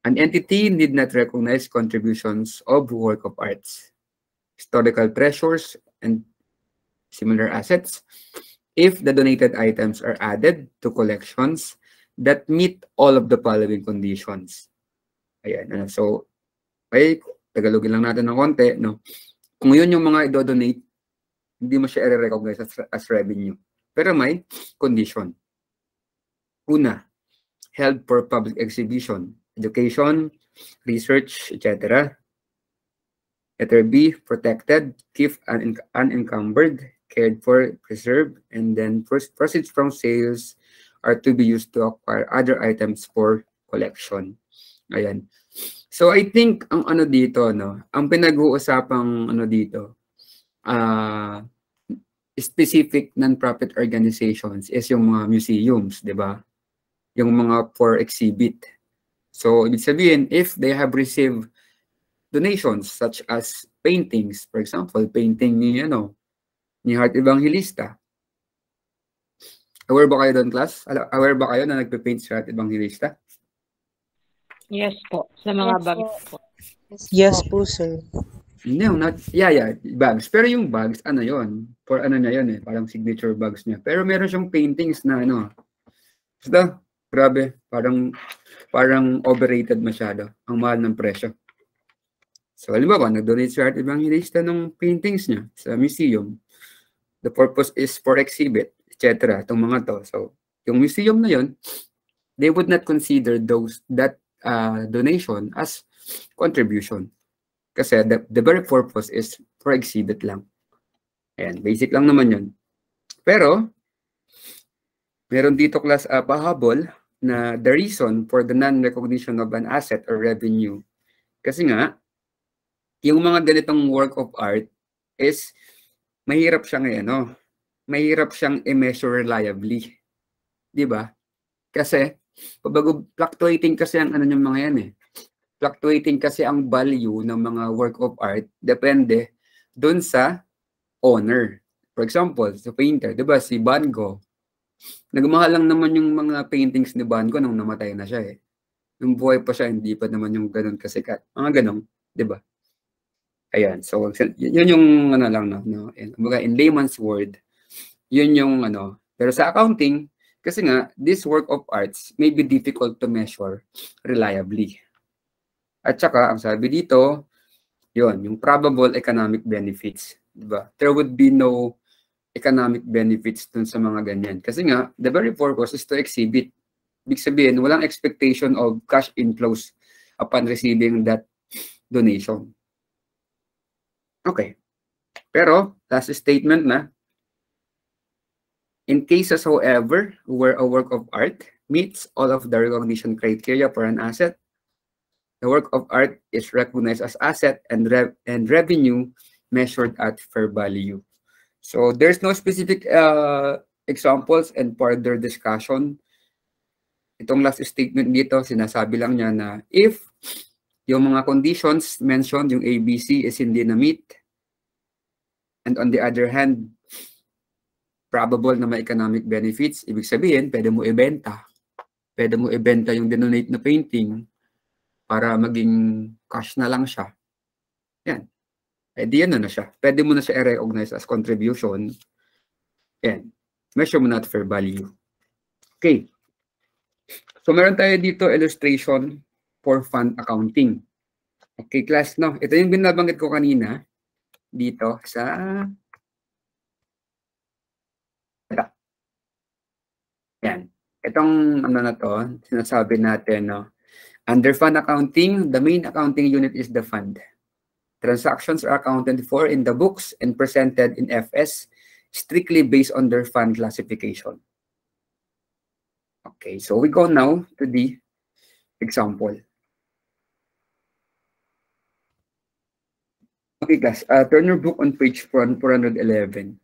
An entity need not recognize contributions of work of arts, historical treasures, and similar assets if the donated items are added to collections that meet all of the following conditions. Ayan. Ano, so, ay, tagalogin lang natin ng konti, no? Kung yun yung mga i-donate, hindi mo siya i-recognize as, as revenue. Pero may condition. Una, held for public exhibition, education, research, etc. Letter B, protected, keep un unencumbered, cared for, preserved, and then proceeds from sales are to be used to acquire other items for collection. Ayan. So I think ang ano dito, no, ang pinag-uusapang ano dito, uh, specific non-profit organizations is yung mga museums, di ba? Yung mga for exhibit. So, ibig sabihin, if they have received donations such as paintings, for example, painting ni, ano, ni Heart Evangelista. Aware ba kayo doon, class? Aware ba kayo na nagpe-paint si Heart Evangelista? Yes po. Sa mga Yes bags po. Yes po, sir. No, not, yeah, yeah, bags. Pero yung bags, ano yon For ano niya yun eh, parang signature bags niya. Pero meron siyang paintings na ano, basta, grabe, parang, parang overrated masyado. Ang mahal ng presyo. So, halimbawa, nag-donate si Art Evangelista ng paintings niya sa museum. The purpose is for exhibit, etc. Itong mga to. So, yung museum na yun, they would not consider those that uh, donation as contribution. Kasi the, the very purpose is for exhibit lang. Ayan, basic lang naman yun. Pero, meron dito class uh, pahabol na the reason for the non-recognition of an asset or revenue. Kasi nga, yung mga ganitong work of art is mahirap siyang eh, ano, mahirap siyang i-measure reliably. 'Di ba? Kasi pabago fluctuating kasi ang ano yung mga yan eh. Fluctuating kasi ang value ng mga work of art depende doon sa owner. For example, sa painter, 'di ba si Van Gogh, nagmahal lang naman yung mga paintings ni Van Gogh nung namatay na siya eh. Nung buhay pa siya, hindi pa naman yung ganun kasikat. Mga ganun, 'di ba? Ayan. So, yun yung ano lang, no? no? In, in layman's word, yun yung ano. Pero sa accounting, kasi nga, this work of arts may be difficult to measure reliably. At saka, ang sabi dito, yun, yung probable economic benefits. Diba? There would be no economic benefits dun sa mga ganyan. Kasi nga, the very purpose is to exhibit. Ibig sabihin, walang expectation of cash inflows upon receiving that donation. Okay. Pero, last statement na, in cases, however, where a work of art meets all of the recognition criteria for an asset, the work of art is recognized as asset and, rev and revenue measured at fair value. So there's no specific uh, examples and further discussion itong last statement dito, sinasabi lang niya na if yung mga conditions mentioned, yung ABC is hindi na meet, and on the other hand, probable na may economic benefits, ibig sabihin, pwede mo ibenta. Pwede mo ibenta yung denonate na painting para maging cash na lang siya. Yan. Eh di yan na, siya. Pwede mo na siya i-recognize as contribution. Yan. Measure mo na at fair value. Okay. So meron tayo dito illustration for fund accounting. Okay, class, no? Ito yung binabanggit ko kanina dito sa. Yan. Itong ano na to, sinasabi natin, no? Under fund accounting, the main accounting unit is the fund. Transactions are accounted for in the books and presented in FS strictly based on their fund classification. Okay, so we go now to the example. Okay, guys, uh, turn your book on page 411.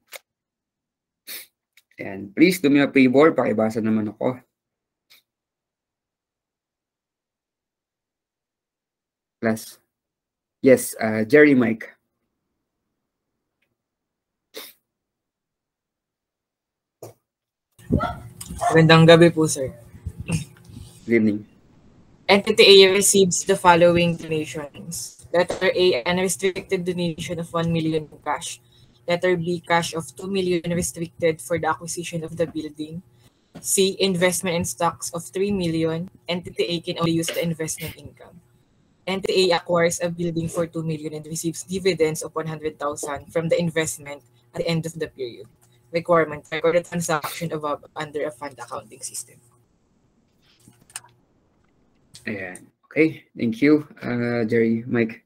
And please do me a favor, pakibasa naman ako. Class. Yes, uh, Jerry Mike. Magandang gabi po, sir. Good evening. Entity A receives the following donations. Letter A, unrestricted donation of 1 million cash. Letter B, cash of 2 million restricted for the acquisition of the building. C, investment in stocks of 3 million. Entity A can only use the investment income. Entity A acquires a building for 2 million and receives dividends of 100,000 from the investment at the end of the period. Requirement, record the transaction above under a fund accounting system. Ayan. Okay, thank you, uh, Jerry, Mike.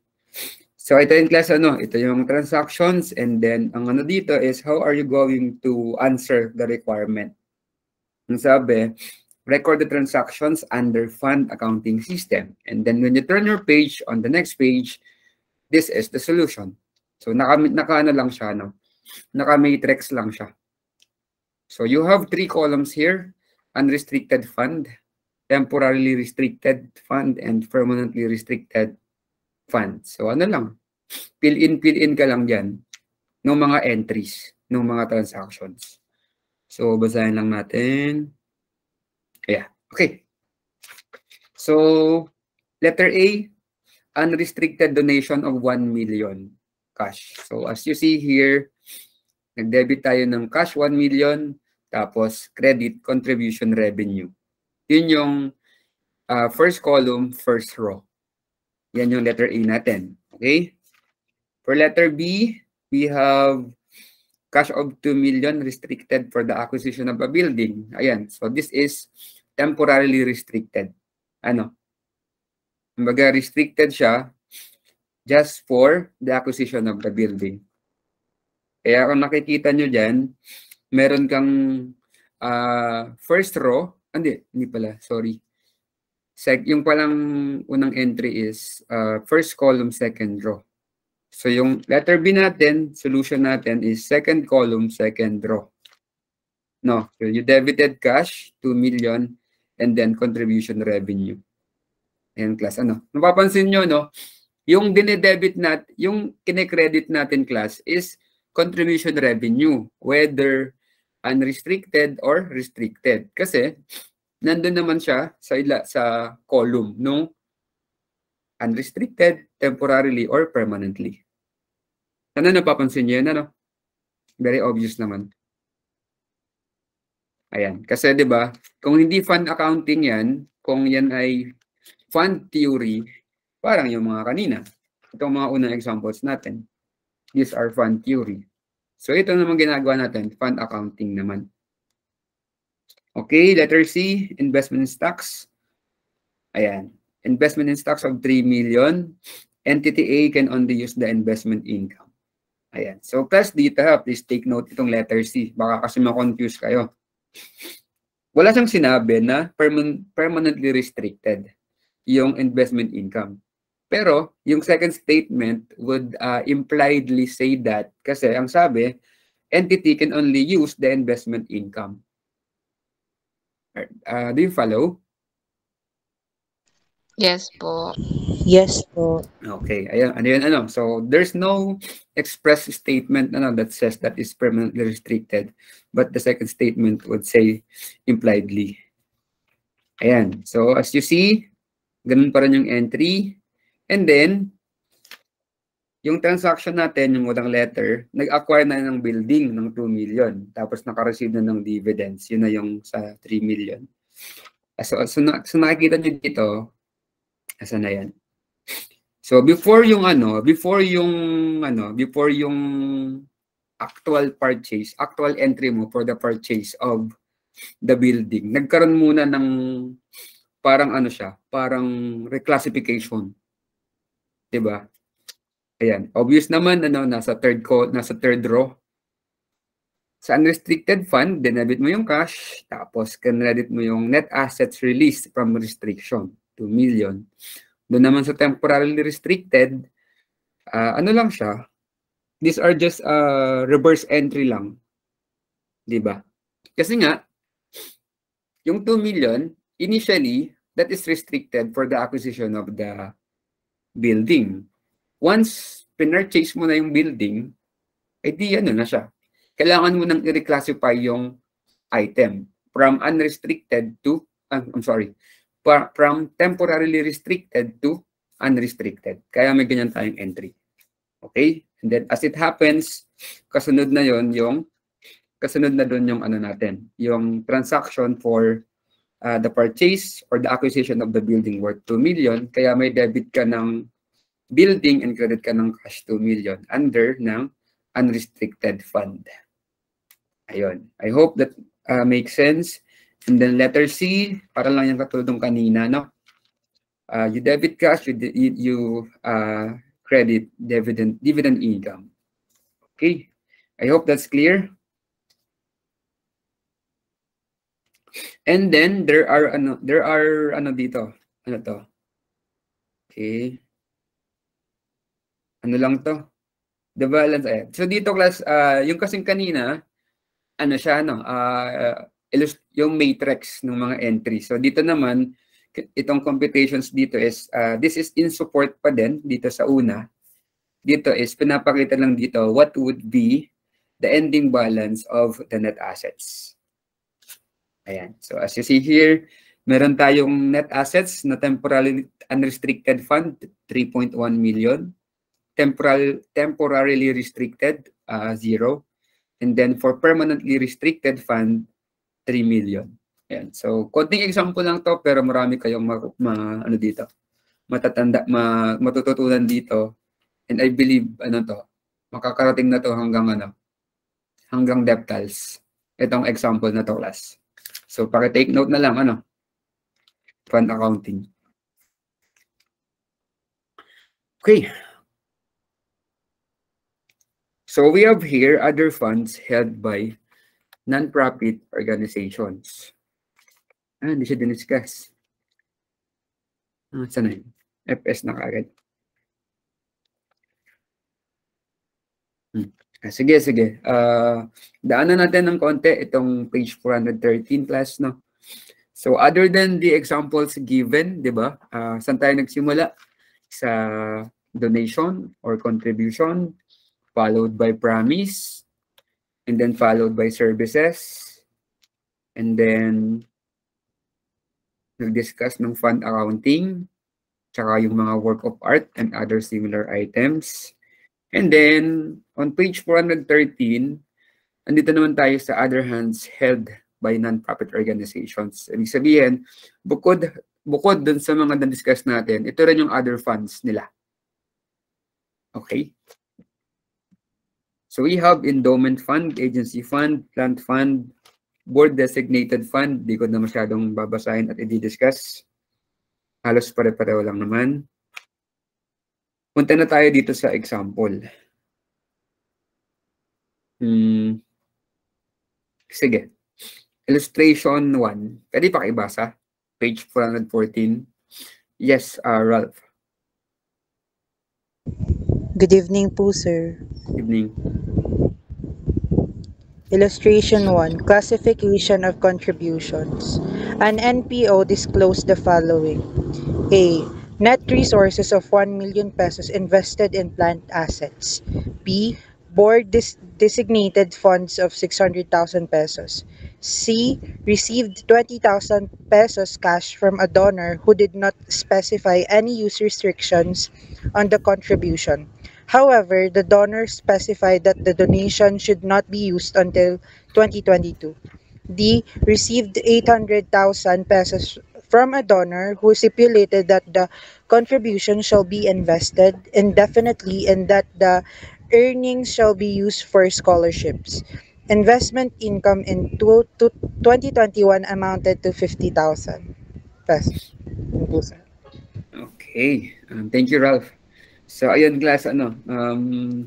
So ito yung class, ano, ito yung transactions and then ang ano dito is how are you going to answer the requirement? Ang sabi, record the transactions under fund accounting system. And then when you turn your page on the next page, this is the solution. So naka, naka ano lang siya, no? Naka-matrix lang siya. So you have three columns here, unrestricted fund, temporarily restricted fund, and permanently restricted fund. So ano lang, fill in, fill in ka lang dyan ng mga entries, ng mga transactions. So basahin lang natin. Yeah, okay. So letter A, unrestricted donation of 1 million cash. So as you see here, nag-debit tayo ng cash 1 million, tapos credit contribution revenue. Yun yung uh, first column, first row. Yan yung letter A natin. Okay? For letter B, we have cash of 2 million restricted for the acquisition of a building. Ayan. So this is temporarily restricted. Ano? Kumbaga restricted siya just for the acquisition of the building. Kaya kung nakikita nyo dyan, meron kang uh, first row, hindi, hindi pala, sorry. Sec, yung palang unang entry is uh, first column, second row. So yung letter B natin, solution natin is second column, second row. No, so you debited cash, 2 million, and then contribution revenue. Ayan class, ano? Napapansin nyo, no? Yung dinedebit nat, yung kine-credit natin class is contribution revenue, whether unrestricted or restricted. Kasi nandun naman siya sa ila, sa column no unrestricted, temporarily or permanently. Ano napapansin niyo yan ano? Very obvious naman. Ayan, kasi 'di ba, kung hindi fund accounting 'yan, kung 'yan ay fund theory, parang yung mga kanina. Itong mga unang examples natin. These are fund theory. So ito naman ginagawa natin, fund accounting naman. Okay, letter C, investment in stocks. Ayan, investment in stocks of 3 million. Entity A can only use the investment income. Ayan. So class ha, please take note itong letter C. Baka kasi ma-confuse kayo. Wala siyang sinabi na perman permanently restricted yung investment income. Pero yung second statement would uh, impliedly say that kasi ang sabi, entity can only use the investment income. Uh, do you follow? Yes po. Yes po. Okay, ayan, ano yun, ano. So, there's no express statement ano, that says that is permanently restricted, but the second statement would say impliedly. Ayan, so as you see, ganun pa rin yung entry. And then, yung transaction natin, yung walang letter, nag-acquire na ng building ng 2 million. Tapos naka-receive na ng dividends. Yun na yung sa 3 million. So, so, so nakikita nyo dito, asa na yan? So before yung ano, before yung ano, before yung actual purchase, actual entry mo for the purchase of the building, nagkaroon muna ng parang ano siya, parang reclassification. 'Di ba? Ayan, obvious naman ano nasa third co nasa third row. Sa unrestricted fund, dinebit mo yung cash, tapos kinredit mo yung net assets released from restriction, 2 million. Doon naman sa temporarily restricted, uh, ano lang siya, these are just uh, reverse entry lang. Di ba? Kasi nga, yung 2 million, initially, that is restricted for the acquisition of the building. Once pinurchase mo na yung building, eh di ano na siya. Kailangan mo nang i-reclassify yung item from unrestricted to, uh, I'm sorry, from temporarily restricted to unrestricted. Kaya may ganyan tayong entry. Okay? And then as it happens, kasunod na yon yung kasunod na doon yung ano natin, yung transaction for uh, the purchase or the acquisition of the building worth 2 million. Kaya may debit ka ng building and credit ka ng cash 2 million under ng unrestricted fund. Ayun. I hope that uh, makes sense. And then letter C, para lang yung katulad ng kanina, no? Uh, you debit cash, you, you uh, credit dividend dividend income. Okay, I hope that's clear. And then there are ano, there are ano dito, ano to? Okay. Ano lang to? The balance, ayan. So dito class, uh, yung kasing kanina, ano siya, no? Uh, yung matrix ng mga entry. So dito naman, itong computations dito is, uh, this is in support pa din dito sa una. Dito is, pinapakita lang dito what would be the ending balance of the net assets. Ayan. So as you see here, meron tayong net assets na temporarily unrestricted fund, 3.1 million. Temporal, temporarily restricted, uh, zero. And then for permanently restricted fund, 3 million. Ayan. So, konting example lang to pero marami kayong ma, ma ano dito. Matatanda ma, matututunan dito. And I believe ano to, makakarating na to hanggang ano, hanggang deptals. Itong example na to class. So, paki-take note na lang ano. Fund accounting. Okay. So we have here other funds held by non-profit organizations. Ah, hindi siya diniscuss. Ah, saan na yun? FS na kagad. Hmm. Ah, sige, sige. Uh, daanan natin ng konti itong page 413 class, no? So, other than the examples given, di ba? Uh, saan tayo nagsimula? Sa donation or contribution, followed by promise, and then followed by services. And then, nag-discuss ng fund accounting, tsaka yung mga work of art and other similar items. And then, on page 413, andito naman tayo sa other hands held by non-profit organizations. Ibig sabihin, bukod, bukod dun sa mga na-discuss natin, ito rin yung other funds nila. Okay? So we have endowment fund, agency fund, plant fund, board designated fund. Di ko na masyadong babasahin at i-discuss. Halos pare-pareho lang naman. Punta na tayo dito sa example. Hmm. Sige. Illustration 1. Pwede pakibasa? Page 414. Yes, uh, Ralph. Good evening po, sir. Good evening. Illustration 1. Classification of contributions. An NPO disclosed the following. A. Net resources of 1 million pesos invested in plant assets. B. Board dis- designated funds of 600,000 pesos. C. Received 20,000 pesos cash from a donor who did not specify any use restrictions on the contribution. However, the donor specified that the donation should not be used until 2022. D. Received 800,000 pesos from a donor who stipulated that the contribution shall be invested indefinitely and that the earnings shall be used for scholarships. Investment income in 2021 amounted to 50,000 pesos. Okay. Um, thank you, Ralph. So, ayun, class, ano, um,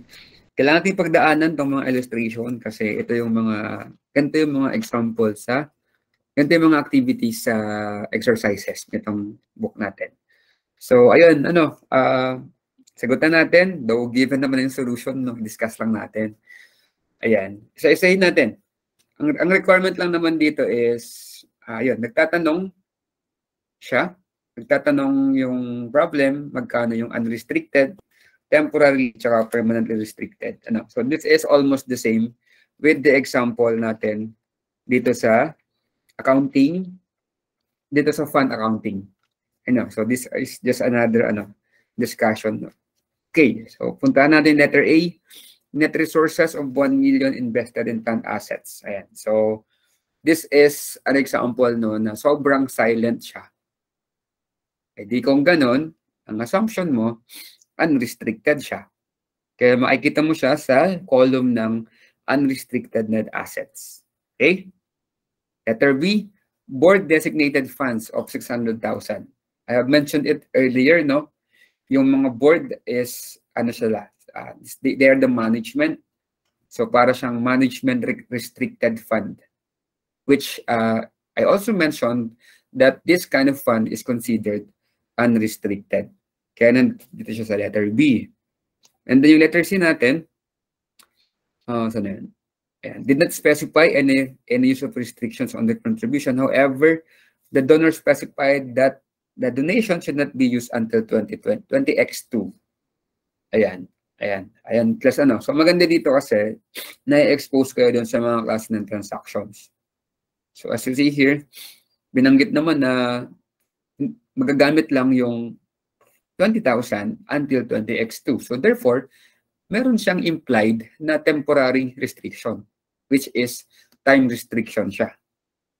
kailangan natin pagdaanan itong mga illustration kasi ito yung mga, ganito yung mga examples sa, ganito yung mga activities sa exercises nitong book natin. So, ayun, ano, uh, sagutan natin, though given naman yung solution, no, discuss lang natin. Ayan, isa-isahin natin. Ang, ang requirement lang naman dito is, uh, ayun, nagtatanong siya, nagtatanong yung problem, magkano yung unrestricted, temporary, tsaka permanently restricted. Ano? So this is almost the same with the example natin dito sa accounting, dito sa fund accounting. Ano? So this is just another ano discussion. Okay, so puntahan natin letter A, net resources of 1 million invested in plant assets. Ayan. So this is an example no na sobrang silent siya. Eh di kung ganun, ang assumption mo, unrestricted siya. Kaya makikita mo siya sa column ng unrestricted net assets. Okay? Letter B, board designated funds of 600,000. I have mentioned it earlier, no? Yung mga board is, ano sila, uh, they, they are the management. So para siyang management restricted fund. Which uh, I also mentioned that this kind of fund is considered unrestricted. Kaya nandito siya sa letter B. And then yung letter C natin, uh, saan na yun? Ayan, did not specify any, any use of restrictions on the contribution. However, the donor specified that the donation should not be used until 2020, 20x2. Ayan. Ayan. Ayan. Plus ano. So maganda dito kasi, na-expose kayo dun sa mga klase ng transactions. So as you see here, binanggit naman na magagamit lang yung 20,000 until 20x2. So therefore, meron siyang implied na temporary restriction, which is time restriction siya.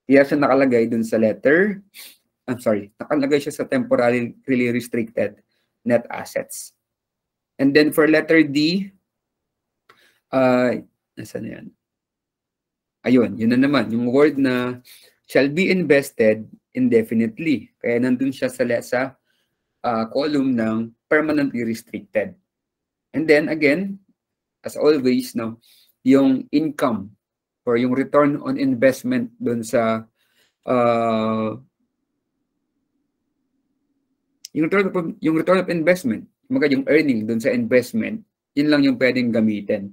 Kaya siya nakalagay dun sa letter, I'm sorry, nakalagay siya sa temporarily restricted net assets. And then for letter D, uh, nasa na yan? Ayun, yun na naman, yung word na shall be invested indefinitely. Kaya nandun siya sa, sa uh, column ng permanently restricted. And then again, as always, no, yung income or yung return on investment doon sa uh, yung return of, yung return of investment, mga yung earning doon sa investment, yun lang yung pwedeng gamitin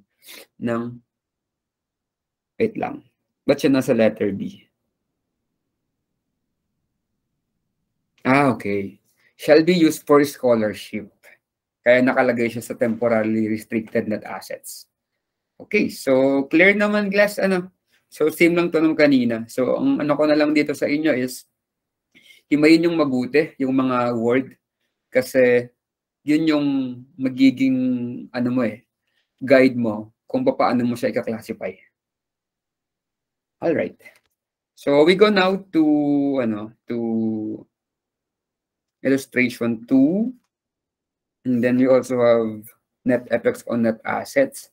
ng wait lang. Ba't siya nasa letter B? Ah, okay. Shall be used for scholarship. Kaya nakalagay siya sa temporarily restricted net assets. Okay, so clear naman glass ano. So same lang to nung kanina. So ang ano ko na lang dito sa inyo is himayin yung mabuti, yung mga word kasi yun yung magiging ano mo eh, guide mo kung paano mo siya i-classify. All right. So we go now to ano, to illustration 2. And then we also have net effects on net assets.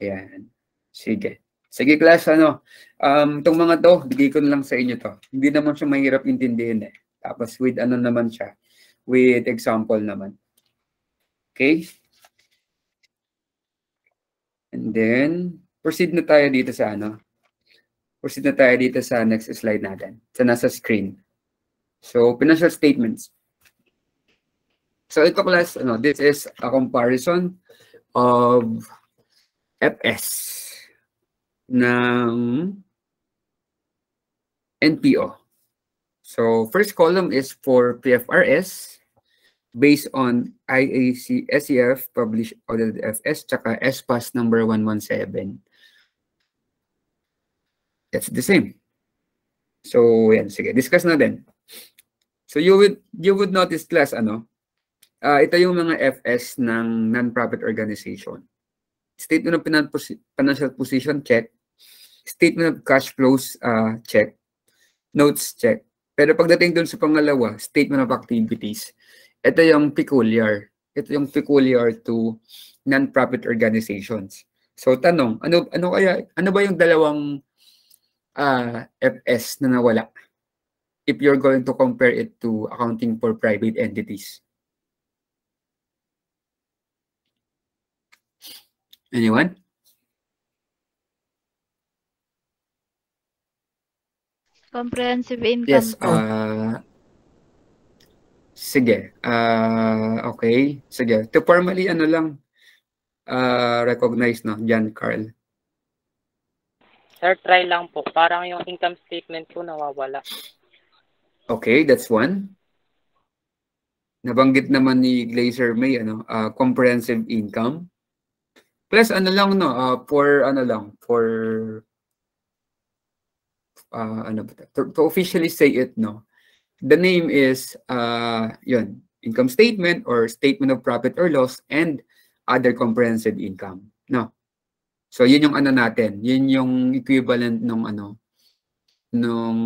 Ayan. Sige. Sige class, ano, um, itong mga to, bigay ko na lang sa inyo to. Hindi naman siya mahirap intindihin eh. Tapos with ano naman siya, with example naman. Okay? And then, proceed na tayo dito sa ano. Proceed na tayo dito sa next slide natin. Sa nasa screen. So, financial statements. So ito class, ano, this is a comparison of FS ng NPO. So first column is for PFRS based on IAC SEF published audited FS tsaka SPAS number 117. That's the same. So yan, sige, discuss na din. So you would you would notice class ano, uh, ito yung mga FS ng non-profit organization. Statement of financial position check, statement of cash flows uh, check, notes check. Pero pagdating dun sa pangalawa, statement of activities, ito yung peculiar. Ito yung peculiar to non-profit organizations. So tanong, ano ano kaya ano ba yung dalawang uh, FS na nawala? If you're going to compare it to accounting for private entities. Anyone? Comprehensive income Yes. Uh, sige. Uh, okay. Sige. To formally, ano lang, uh, recognize, no, Jan Carl. Sir, try lang po. Parang yung income statement po nawawala. Okay, that's one. Nabanggit naman ni Glazer May, ano, uh, comprehensive income. Plus, ano lang, no, uh, for, ano lang, for, uh, ano ba, to, to officially say it, no, the name is, uh, yun, income statement or statement of profit or loss and other comprehensive income, no. So, yun yung ano natin, yun yung equivalent nung ano, nung,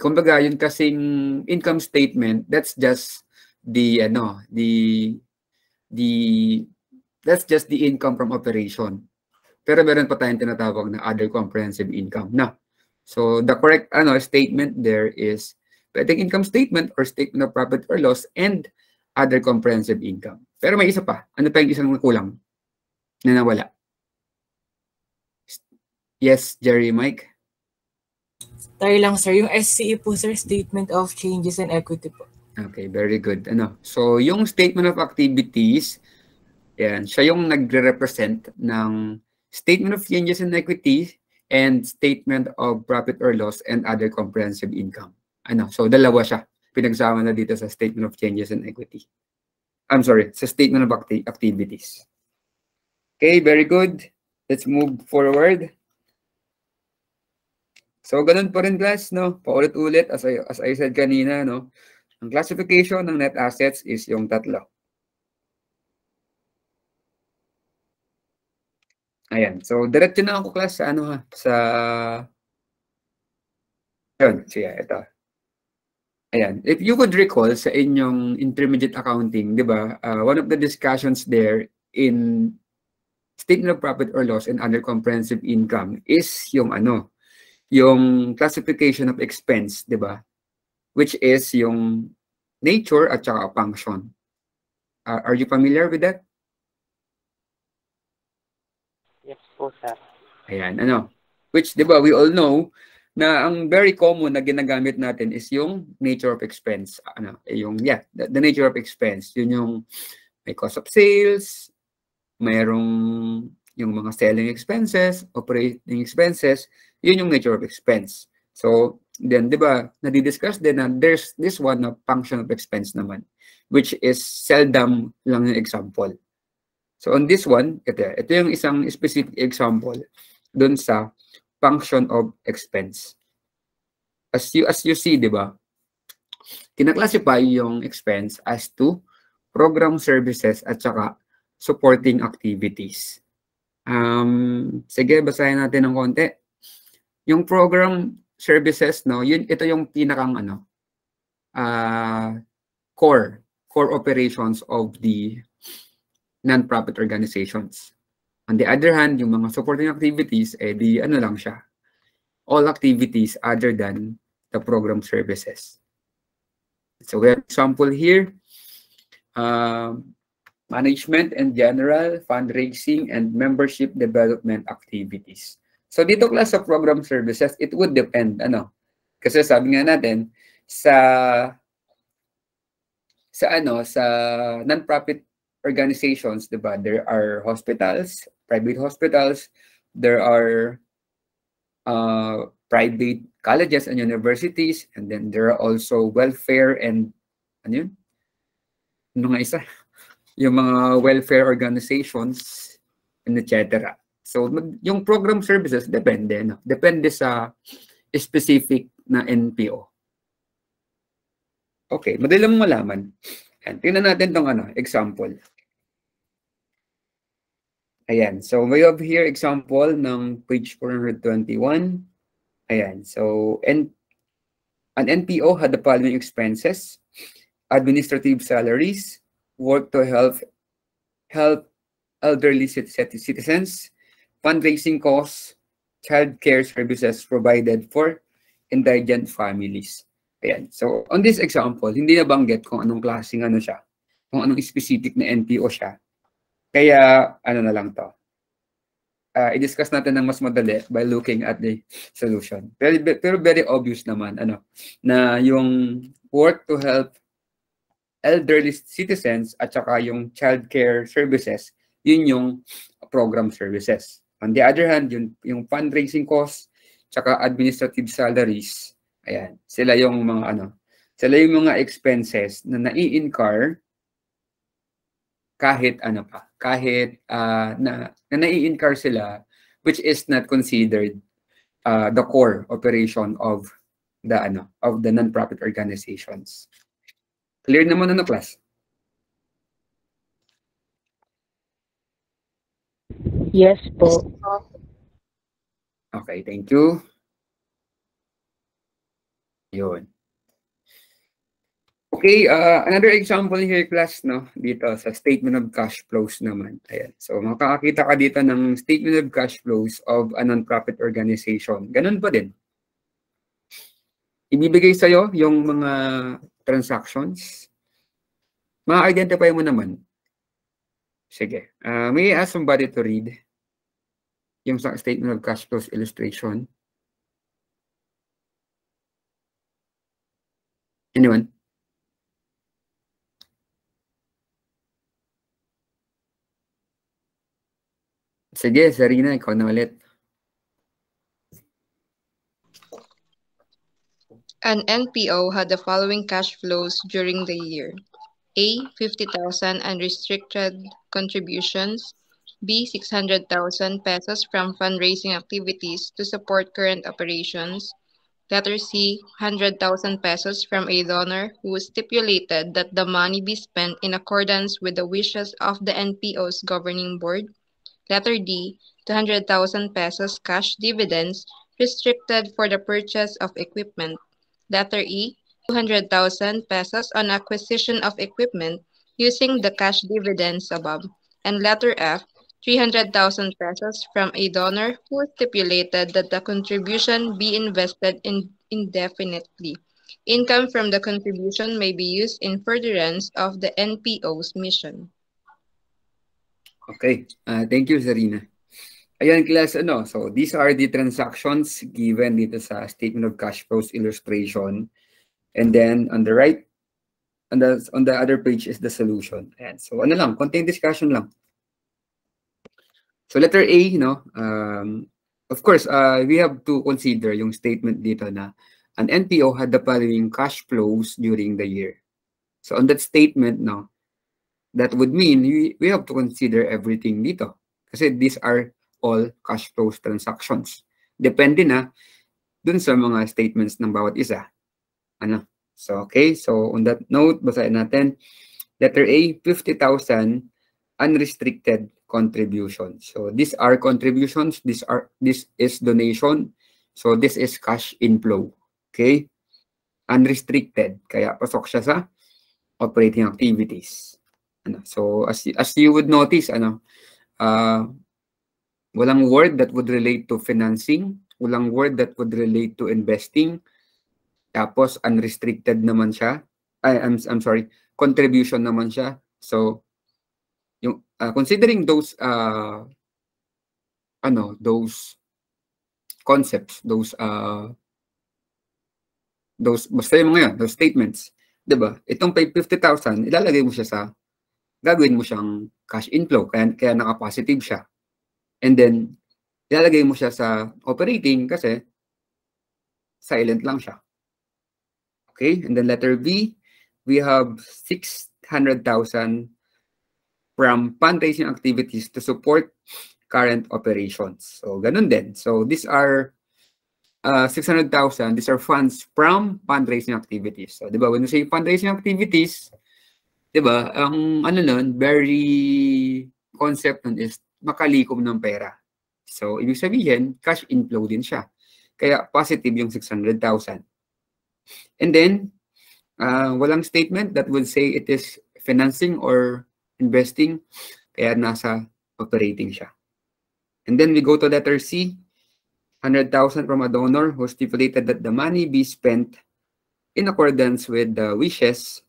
kumbaga, yun kasing income statement, that's just the, ano, the, the, that's just the income from operation. Pero meron pa tayong tinatawag na other comprehensive income. No. So, the correct ano statement there is pwedeng income statement or statement of profit or loss and other comprehensive income. Pero may isa pa. Ano pa yung isang kulang na nawala? Yes, Jerry, Mike? Tayo lang, sir. Yung SCE po, sir, Statement of Changes in Equity po. Okay, very good. Ano? So, yung statement of activities, yan, siya yung nagre-represent ng statement of changes in equity and statement of profit or loss and other comprehensive income. Ano? So, dalawa siya. Pinagsama na dito sa statement of changes in equity. I'm sorry, sa statement of acti activities. Okay, very good. Let's move forward. So, ganun pa rin class, no? Paulit-ulit, as I, as I said kanina, no? Ang classification ng net assets is yung tatlo. Ayan. So, diretso na ako class sa ano ha, sa Ayun, siya, ito. Ayan. If you could recall sa inyong intermediate accounting, di ba, uh, one of the discussions there in statement of profit or loss and other comprehensive income is yung ano, yung classification of expense, di ba? Which is yung nature at saka function. Uh, are you familiar with that? Yes po, sir. Ayan, ano? Which, di ba, we all know na ang very common na ginagamit natin is yung nature of expense. Ano, eh, yung, yeah, the, the nature of expense. Yun yung may cost of sales, mayroong yung mga selling expenses, operating expenses, yun yung nature of expense. So, then, di ba, nadidiscuss din na there's this one na function of expense naman, which is seldom lang yung example. So, on this one, ito, ito yung isang specific example dun sa function of expense. As you as you see, 'di ba? Kina-classify yung expense as to program services at saka supporting activities. Um, sige, basahin natin ng konti. Yung program services, no, yun, ito yung pinakang ano, uh, core, core operations of the non-profit organizations. On the other hand, yung mga supporting activities, eh di ano lang siya. All activities other than the program services. So we have example here. Um, management and general, fundraising, and membership development activities. So dito class sa program services, it would depend. Ano? Kasi sabi nga natin, sa sa ano, sa non-profit organizations, di ba? There are hospitals, private hospitals, there are uh, private colleges and universities, and then there are also welfare and ano yun? Ano nga isa? <laughs> Yung mga welfare organizations and etc. So, yung program services, depende. No? Depende sa specific na NPO. Okay, madali lang malaman. Ayan, tingnan natin tong ano, example. Ayan, so we have here example ng page 421. Ayan, so and an NPO had the following expenses, administrative salaries, work to help help elderly cit- cit- citizens, fundraising costs, child care services provided for indigent families. Ayan. So, on this example, hindi nabanggit kung anong klaseng ano siya, kung anong specific na NPO siya. Kaya, ano na lang to. Uh, i-discuss natin ng mas madali by looking at the solution. Pero, pero very obvious naman, ano, na yung work to help elderly citizens at saka yung child care services, yun yung program services. On the other hand, yung, yung fundraising costs, tsaka administrative salaries, ayan, sila yung mga ano, sila yung mga expenses na nai-incur kahit ano pa, kahit uh, na, na nai-incur sila which is not considered uh, the core operation of the ano of the non-profit organizations. Clear naman ano class? Yes po. Okay, thank you. Yun. Okay, uh, another example here, class, no? Dito sa statement of cash flows naman. Ayan. So, makakakita ka dito ng statement of cash flows of a non-profit organization. Ganun pa din. Ibibigay sa'yo yung mga transactions. Ma-identify mo naman. Sige. Uh, may I ask somebody to read yung statement of cash flows illustration? Anyone? Sige, Sarina, ikaw na ulit. An NPO had the following cash flows during the year. A. 50,000 unrestricted contributions. B. 600,000 pesos from fundraising activities to support current operations. Letter C. 100,000 pesos from a donor who stipulated that the money be spent in accordance with the wishes of the NPO's governing board. Letter D. 200,000 pesos cash dividends restricted for the purchase of equipment. Letter E. 200,000 pesos on acquisition of equipment using the cash dividends above. And letter F. 300,000 pesos from a donor who stipulated that the contribution be invested in indefinitely. Income from the contribution may be used in furtherance of the NPO's mission. Okay. Uh, thank you, Sarina. Ayan, class, ano, so these are the transactions given dito sa statement of cash flows illustration. And then on the right, on the, on the other page is the solution. Ayan, so ano lang, konting discussion lang. So letter A, you know, um, of course, uh, we have to consider yung statement dito na an NPO had the following cash flows during the year. So on that statement, no, that would mean we, we have to consider everything dito. Kasi these are all cash flows transactions. Depende na dun sa mga statements ng bawat isa. Ano? So, okay. So, on that note, basahin natin. Letter A, 50,000 unrestricted contributions. So, these are contributions. This are this is donation. So, this is cash inflow. Okay? Unrestricted. Kaya pasok siya sa operating activities. Ano? So, as, as you would notice, ano, uh, walang word that would relate to financing, walang word that would relate to investing, tapos unrestricted naman siya. Ay, I'm, I'm sorry, contribution naman siya. So, yung, uh, considering those, uh, ano, those concepts, those, uh, those, basta yung mga yan, those statements, 'di ba? Itong 50,000, ilalagay mo siya sa gagawin mo siyang cash inflow kaya kaya naka-positive siya. And then ilalagay mo siya sa operating kasi silent lang siya. Okay, and then letter B, we have 600,000 from fundraising activities to support current operations. So, ganun din. So, these are uh, 600,000. These are funds from fundraising activities. So, di ba, when you say fundraising activities, di ba, ang ano nun, very concept nun is makalikom ng pera. So, ibig sabihin, cash inflow din siya. Kaya positive yung 600,000. And then, uh, walang statement that would say it is financing or investing, kaya nasa operating siya. And then we go to letter C, 100,000 from a donor who stipulated that the money be spent in accordance with the wishes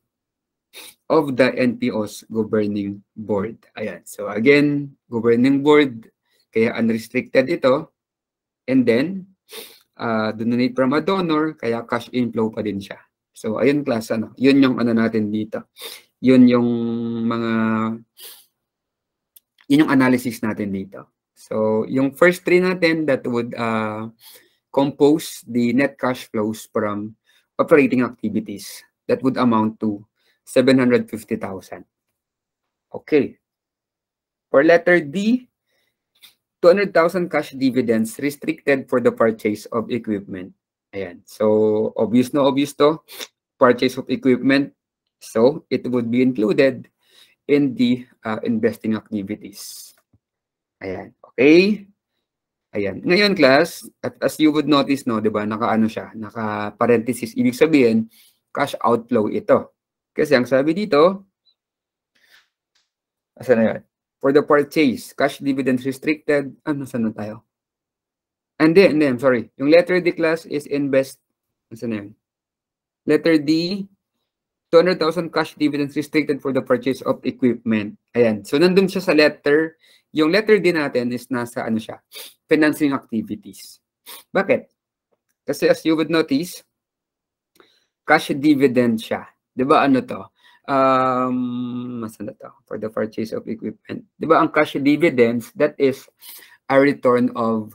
of the NPO's governing board. Ayan. So again, governing board, kaya unrestricted ito. And then, uh, donate from a donor, kaya cash inflow pa din siya. So ayun class, ano, yun yung ano natin dito. Yun yung mga, yun yung analysis natin dito. So yung first three natin that would uh, compose the net cash flows from operating activities that would amount to 750,000. Okay. For letter D, 200,000 cash dividends restricted for the purchase of equipment. Ayan. So, obvious na obvious to. Purchase of equipment. So, it would be included in the uh, investing activities. Ayan. Okay? Ayan. Ngayon, class, at as you would notice, no, di ba, naka-ano siya, naka-parenthesis. Ibig sabihin, cash outflow ito. Kasi ang sabi dito, asa na yan? For the purchase, cash dividends restricted, ano, saan na tayo? And then, and then, sorry. Yung letter D class is invest, asa na yan? Letter D, 200,000 cash dividends restricted for the purchase of equipment. Ayan. So, nandun siya sa letter. Yung letter D natin is nasa, ano siya, financing activities. Bakit? Kasi as you would notice, cash dividend siya. Ba ano to? Um, masan na to? For the purchase of equipment. Di ba ang cash dividends, that is a return of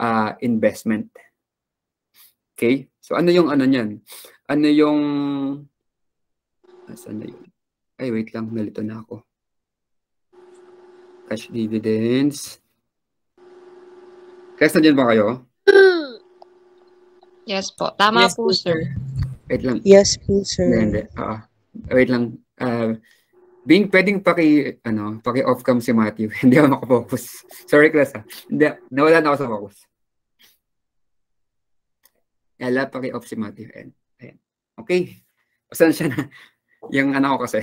uh, investment. Okay? So ano yung ano niyan? Ano yung Asan na yun? Ay, wait lang. Nalito na ako. Cash dividends. Guys, nandiyan ba kayo? Yes po. Tama Yes po, sir. Wait lang. Yes po, Hindi, sir. hindi. Oo. Wait lang. Uh, Bing, pwedeng paki, ano, paki off cam si Matthew. <laughs> hindi ako makafocus. <laughs> Sorry, class ha. Hindi, nawala na ako sa focus. Yala, paki off si Matthew. Ayan. Ayan. Okay. Pasensya na. <laughs> Yung anak ko kasi.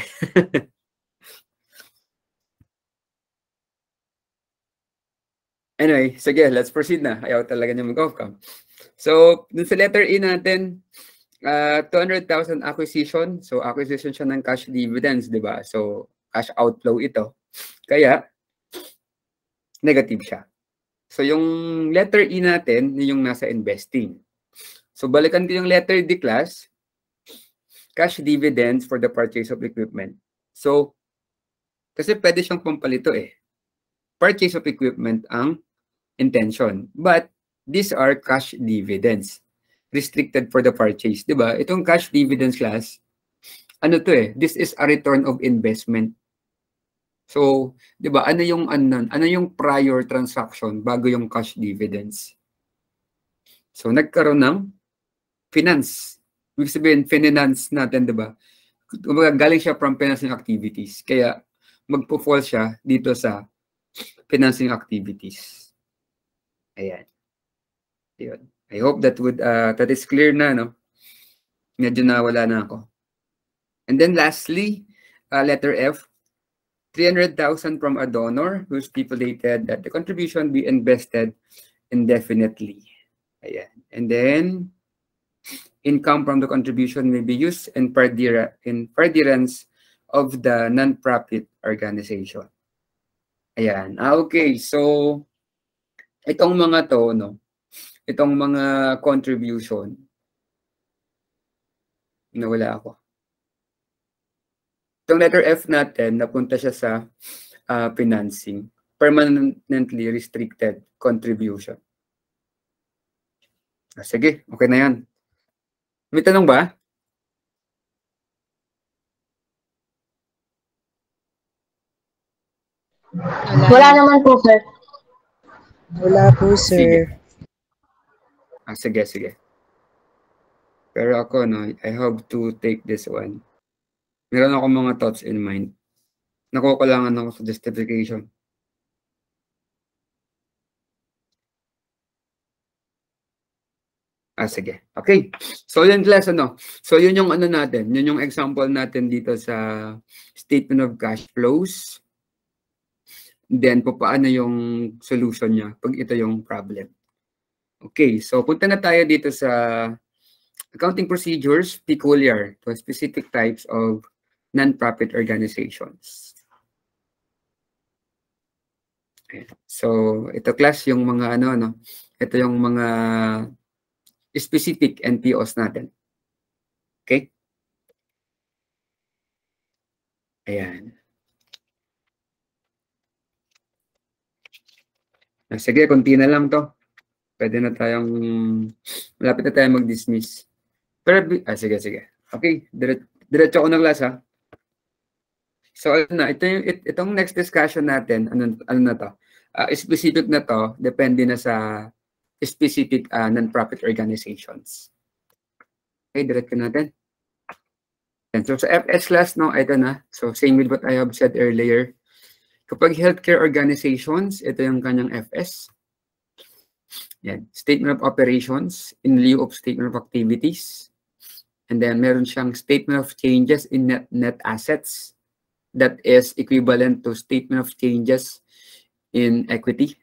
anyway, sige, let's proceed na. Ayaw talaga niya mag-off cam. So, dun sa letter E natin, uh, 200,000 acquisition. So, acquisition siya ng cash dividends, di ba? So, cash outflow ito. Kaya, negative siya. So, yung letter E natin, yun yung nasa investing. So, balikan ko yung letter D class, cash dividends for the purchase of equipment. So, kasi pwede siyang pampalito eh. Purchase of equipment ang intention. But, these are cash dividends restricted for the purchase. Di ba? Itong cash dividends class, ano to eh, this is a return of investment. So, di ba, ano yung, ano, ano yung prior transaction bago yung cash dividends? So, nagkaroon ng finance. Ibig sabihin, finance natin, di ba? Kumbaga, galing siya from financing activities. Kaya, magpo-fall siya dito sa financing activities. Ayan. Yun. I hope that would uh, that is clear na, no? Medyo nawala na ako. And then lastly, uh, letter F, 300,000 from a donor who stipulated that the contribution be invested indefinitely. Ayan. And then, income from the contribution may be used in, further, in furtherance of the non-profit organization. Ayan. Ah, okay. So, itong mga to, no? Itong mga contribution, nawala ako. Itong letter F natin, napunta siya sa uh, financing. Permanently restricted contribution. Ah, sige, okay na yan. May tanong ba? Wala naman po, sir. Wala po, sir. Ah, sige, sige. Pero ako, no, I have to take this one. Meron ako mga thoughts in mind. Nakukulangan ako sa justification. Ah, sige. Okay. So, yun class, ano? So, yun yung ano natin. Yun yung example natin dito sa statement of cash flows. Then, paano yung solution niya pag ito yung problem. Okay. So, punta na tayo dito sa accounting procedures peculiar to specific types of non-profit organizations. Ayan. So, ito class yung mga ano, ano, ito yung mga specific NPOs natin. Okay? Ayan. Ah, Sige, konti na lang to. Pwede na tayong, malapit na tayo mag-dismiss. Pero, ah, sige, sige. Okay, dire diretso ko na class ha. So, ano na, ito yung, it, itong next discussion natin, ano, ano na to? Ah, specific na to, depende na sa specific uh, non-profit organizations. Okay, direct natin. And so sa FS class, no, ito na. So same with what I have said earlier. Kapag healthcare organizations, ito yung kanyang FS. Yan. Statement of operations in lieu of statement of activities. And then meron siyang statement of changes in net, net assets that is equivalent to statement of changes in equity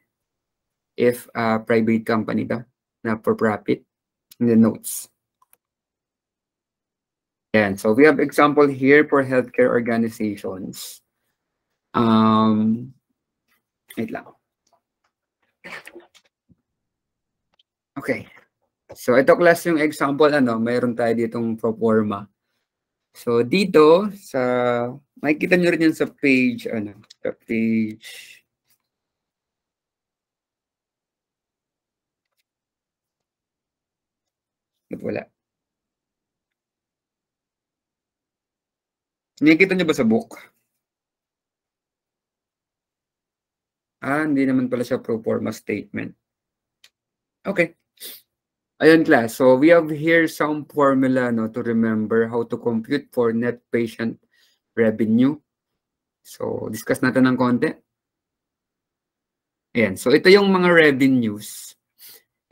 if a private company ka na for profit in the notes. And So we have example here for healthcare organizations. Um, wait lang. Okay. So ito class yung example ano, mayroon tayo ditong pro forma. So dito sa makikita nyo rin yan sa page ano, sa page wala? Nakikita niyo ba sa book? Ah, hindi naman pala siya pro forma statement. Okay. Ayan class. So we have here some formula no to remember how to compute for net patient revenue. So discuss natin ng konti. Ayan. So ito yung mga revenues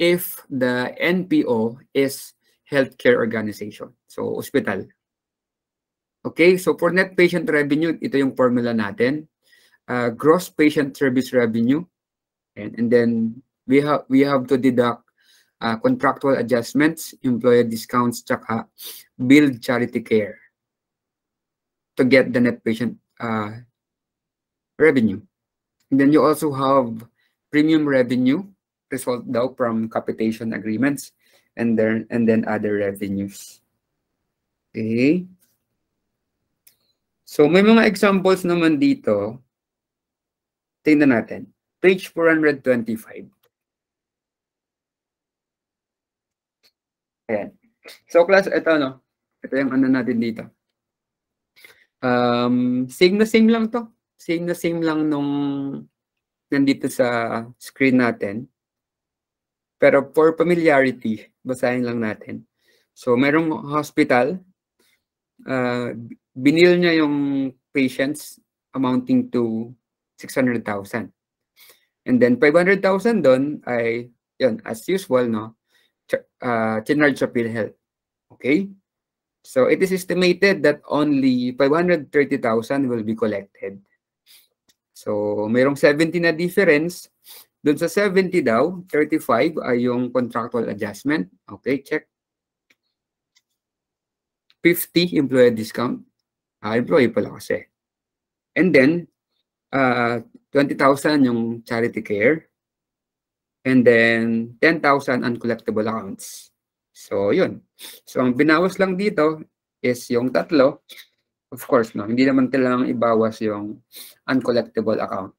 if the NPO is healthcare organization. So hospital. Okay, so for net patient revenue, ito yung formula natin. Uh, gross patient service revenue. And, and then we have we have to deduct uh, contractual adjustments, employer discounts, tsaka billed charity care to get the net patient uh, revenue. And then you also have premium revenue result daw from capitation agreements and then and then other revenues. Okay. So may mga examples naman dito. Tingnan natin. Page 425. Ayan. So class, ito no. Ito yung ano natin dito. Um, same na same lang to. Same na same lang nung nandito sa screen natin. Pero for familiarity, basahin lang natin. So merong hospital, uh, binil niya yung patients amounting to 600,000. And then 500,000 doon ay, yun, as usual, no, uh, chinarge sa PhilHealth. Okay? So it is estimated that only 530,000 will be collected. So mayroong 70 na difference. Doon sa 70 daw, 35 ay yung contractual adjustment. Okay, check. 50 employee discount. Ah, employee pala kasi. And then, uh, 20,000 yung charity care. And then, 10,000 uncollectible accounts. So, yun. So, ang binawas lang dito is yung tatlo. Of course, no, hindi naman kailangang ibawas yung uncollectible account.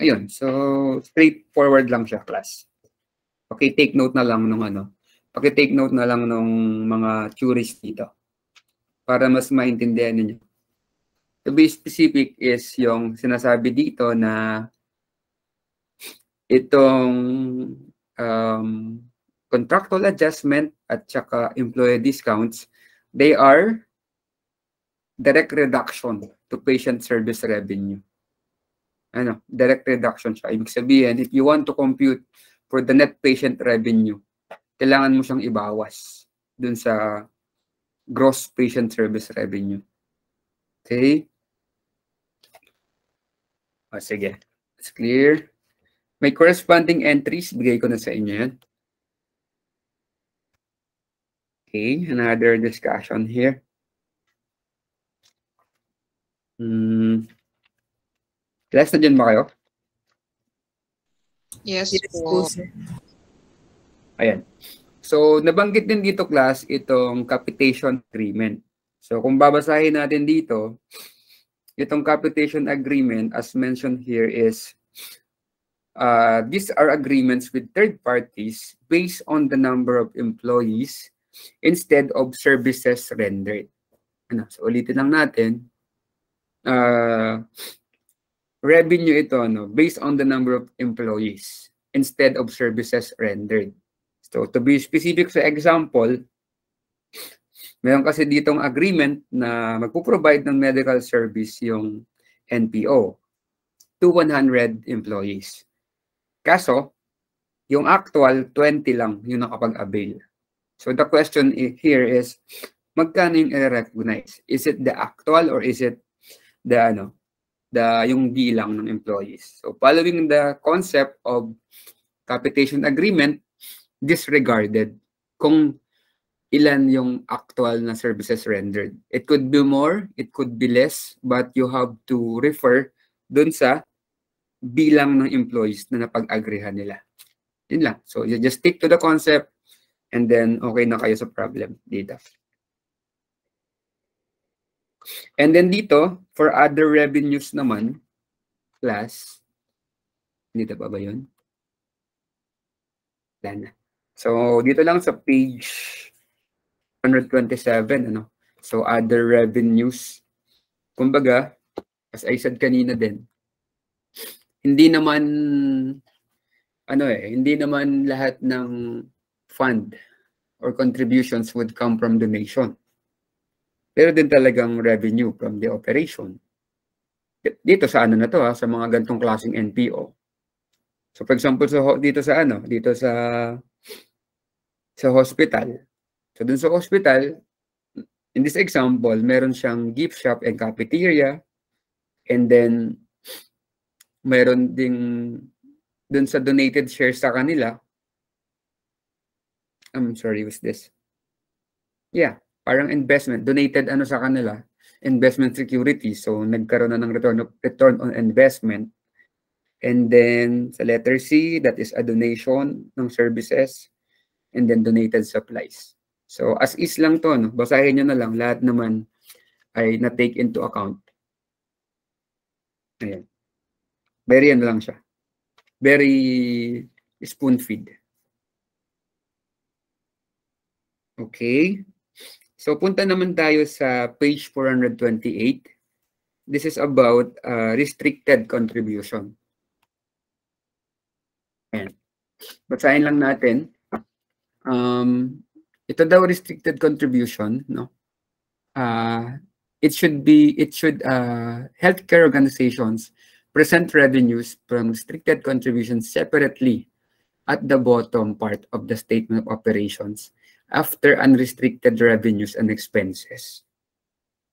Ayun. So, straightforward lang siya, class. Okay, take note na lang nung ano, paki-take note na lang ng mga theories dito para mas maintindihan ninyo. To be specific is yung sinasabi dito na itong um, contractual adjustment at saka employee discounts, they are direct reduction to patient service revenue. Ano, direct reduction siya. Ibig sabihin, if you want to compute for the net patient revenue, kailangan mo siyang ibawas dun sa gross patient service revenue. Okay? O, sige. It's clear. May corresponding entries, bigay ko na sa inyo yan. Okay, another discussion here. Hmm. Class na dyan ba kayo? Yes, Yes po. sir. Ayan. So, nabanggit din dito, class, itong capitation agreement. So, kung babasahin natin dito, itong capitation agreement, as mentioned here, is uh, these are agreements with third parties based on the number of employees instead of services rendered. Ano, so, ulitin lang natin. Uh, revenue ito, ano, based on the number of employees instead of services rendered. So, to be specific sa example, meron kasi ditong agreement na magpo-provide ng medical service yung NPO to 100 employees. Kaso, yung actual 20 lang yung nakapag-avail. So the question here is, magkano yung i-recognize? Is it the actual or is it the ano, the yung bilang ng employees? So following the concept of capitation agreement, disregarded kung ilan yung actual na services rendered. It could be more, it could be less, but you have to refer dun sa bilang ng employees na napag-agrihan nila. Yun lang. So you just stick to the concept and then okay na kayo sa problem dito. And then dito, for other revenues naman, plus, dito pa ba yun? Wala. So, dito lang sa page 127, ano? So, other revenues. Kumbaga, as I said kanina din, hindi naman, ano eh, hindi naman lahat ng fund or contributions would come from donation. Pero din talagang revenue from the operation. Dito sa ano na to ha, sa mga gantong klaseng NPO. So for example, so dito sa ano, dito sa sa hospital. So dun sa hospital, in this example, meron siyang gift shop and cafeteria. And then meron ding dun sa donated shares sa kanila. I'm sorry, what's this? Yeah, parang investment, donated ano sa kanila, investment security. So nagkaroon na ng return of, return on investment. And then sa letter C, that is a donation ng services and then donated supplies. So as is lang to, no? basahin nyo na lang, lahat naman ay na-take into account. Ayan. Very ano lang siya. Very spoon feed. Okay. So punta naman tayo sa page 428. This is about uh, restricted contribution. Ayan. Basahin lang natin. Um, ito daw restricted contribution, no? Uh, it should be, it should, uh, healthcare organizations present revenues from restricted contributions separately at the bottom part of the statement of operations after unrestricted revenues and expenses.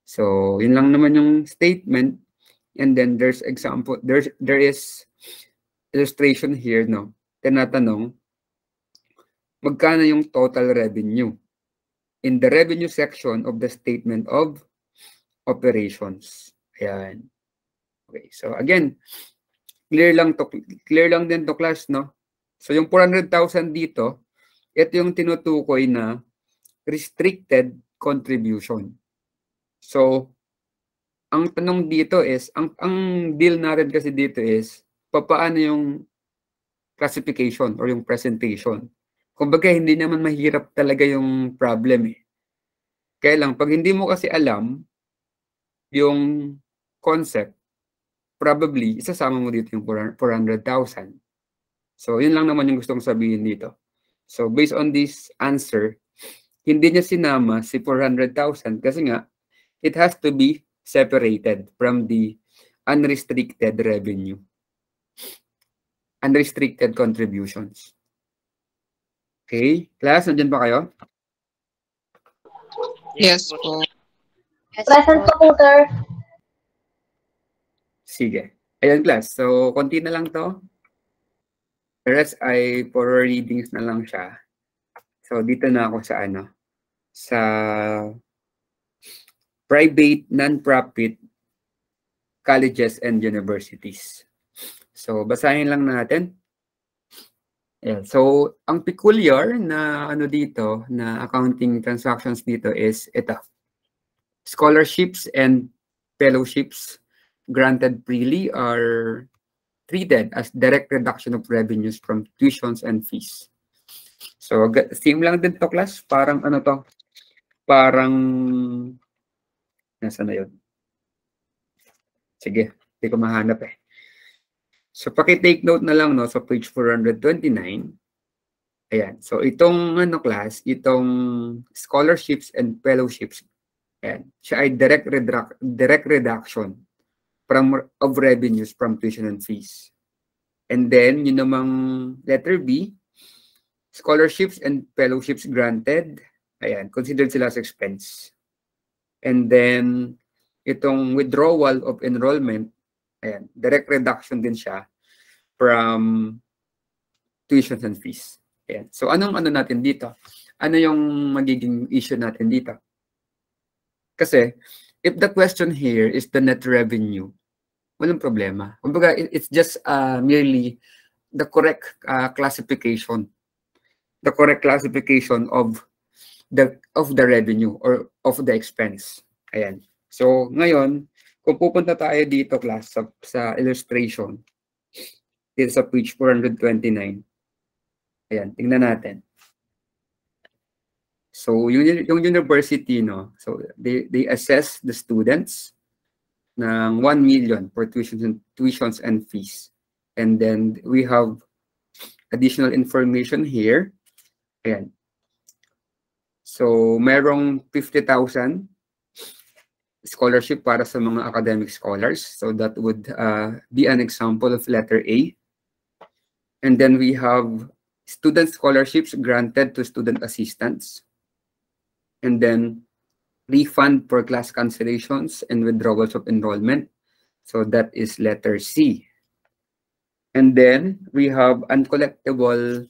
So, yun lang naman yung statement. And then there's example, there's, there is illustration here, no? Tinatanong, magkano yung total revenue? In the revenue section of the statement of operations. Ayan. Okay, so again, clear lang to, clear lang din to class, no? So yung 400,000 dito, ito yung tinutukoy na restricted contribution. So, ang tanong dito is, ang, ang deal natin kasi dito is, papaano yung classification or yung presentation Kumbaga, hindi naman mahirap talaga yung problem eh. Kaya lang, pag hindi mo kasi alam yung concept, probably, isasama mo dito yung 400,000. So, yun lang naman yung gustong sabihin dito. So, based on this answer, hindi niya sinama si 400,000 kasi nga, it has to be separated from the unrestricted revenue. Unrestricted contributions. Okay? Class, nandyan ba kayo? Yes po. Present po po, sir. Sige. Ayan, class. So, konti na lang to. The rest ay for readings na lang siya. So, dito na ako sa ano, sa private, non-profit colleges and universities. So, basahin lang natin. Yeah. So, ang peculiar na ano dito, na accounting transactions dito is ito. Scholarships and fellowships granted freely are treated as direct reduction of revenues from tuitions and fees. So, same lang din to class. Parang ano to, parang, nasa na yun? Sige, hindi ko mahanap eh. So, paki-take note na lang no, sa page 429. Ayan. So, itong ano class, itong scholarships and fellowships, ayan, siya ay direct, reduc- direct reduction from of revenues from tuition and fees. And then, yun namang letter B, scholarships and fellowships granted, ayan, considered sila as expense. And then, itong withdrawal of enrollment, ayan, direct reduction din siya from tuition and fees. Ayan. So, anong ano natin dito? Ano yung magiging issue natin dito? Kasi, if the question here is the net revenue, walang problema. Kumbaga, it- it's just uh, merely the correct uh, classification. The correct classification of the of the revenue or of the expense. Ayan. So, ngayon, kung pupunta tayo dito, class, sa, sa illustration, dito sa page 429. Ayan, tingnan natin. So, yung, yung university, no, so they, they assess the students ng 1 million for tuitions and, tuitions and fees. And then we have additional information here. Ayan. So, merong 50,000 scholarship para sa mga academic scholars. So that would uh, be an example of letter A. And then we have student scholarships granted to student assistants. And then refund for class cancellations and withdrawals of enrollment. So that is letter C. And then we have uncollectible,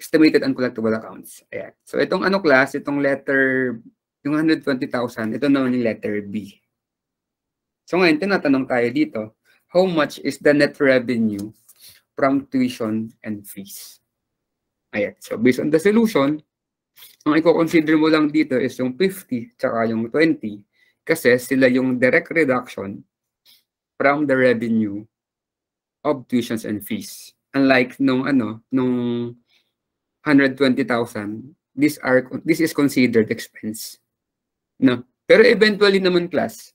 estimated uncollectible accounts. Ayan. So itong ano class, itong letter yung 120,000, ito naman yung letter B. So ngayon, tinatanong tayo dito, how much is the net revenue from tuition and fees? Ayan. So based on the solution, ang i-consider mo lang dito is yung 50 tsaka yung 20 kasi sila yung direct reduction from the revenue of tuitions and fees. Unlike nung ano, nung 120,000, these are this is considered expense. No. Pero eventually naman class.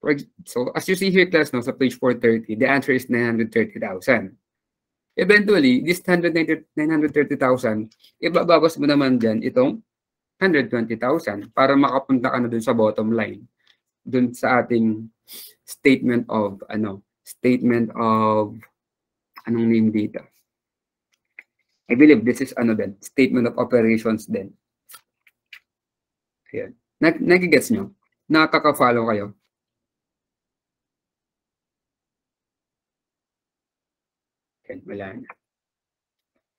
For, so as you see here class no sa page 430, the answer is 930,000. Eventually, this 190 930,000, ibababas mo naman dyan itong 120,000 para makapunta ka na dun sa bottom line. Dun sa ating statement of ano, statement of anong name dito. I believe this is ano din, statement of operations din. Ayan. Nag nagigets nyo? Nakaka-follow kayo? Okay, wala na.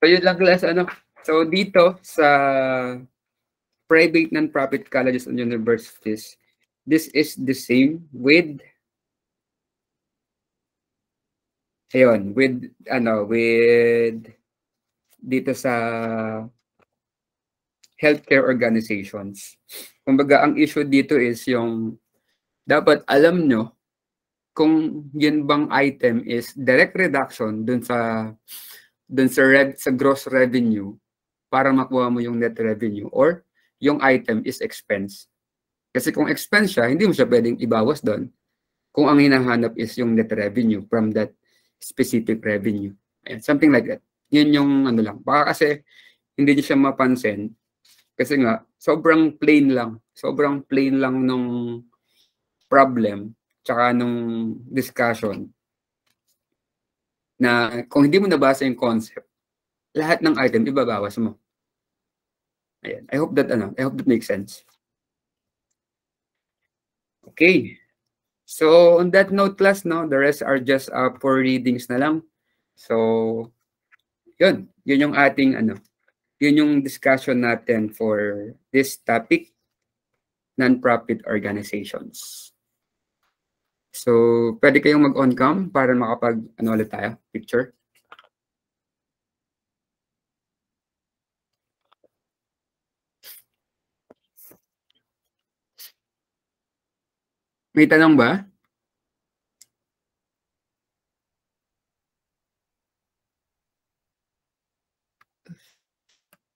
So yun lang class, ano. So dito sa private non-profit colleges and universities, this is the same with ayun, with ano, with dito sa healthcare organizations. Kumbaga, ang issue dito is yung dapat alam nyo kung yun bang item is direct reduction dun sa dun sa, rev, sa gross revenue para makuha mo yung net revenue or yung item is expense. Kasi kung expense siya, hindi mo siya pwedeng ibawas doon. Kung ang hinahanap is yung net revenue from that specific revenue. Ayan, something like that. Yun yung ano lang. Baka kasi hindi niya siya mapansin kasi nga sobrang plain lang. Sobrang plain lang nung problem tsaka nung discussion na kung hindi mo nabasa yung concept, lahat ng item ibabawas mo. Ayan. I hope that ano, I hope that makes sense. Okay. So on that note class, no, the rest are just uh, for readings na lang. So yun, yun yung ating ano, yun yung discussion natin for this topic, non-profit organizations. So, pwede kayong mag-on cam para makapag, ano ulit tayo, picture. May tanong ba?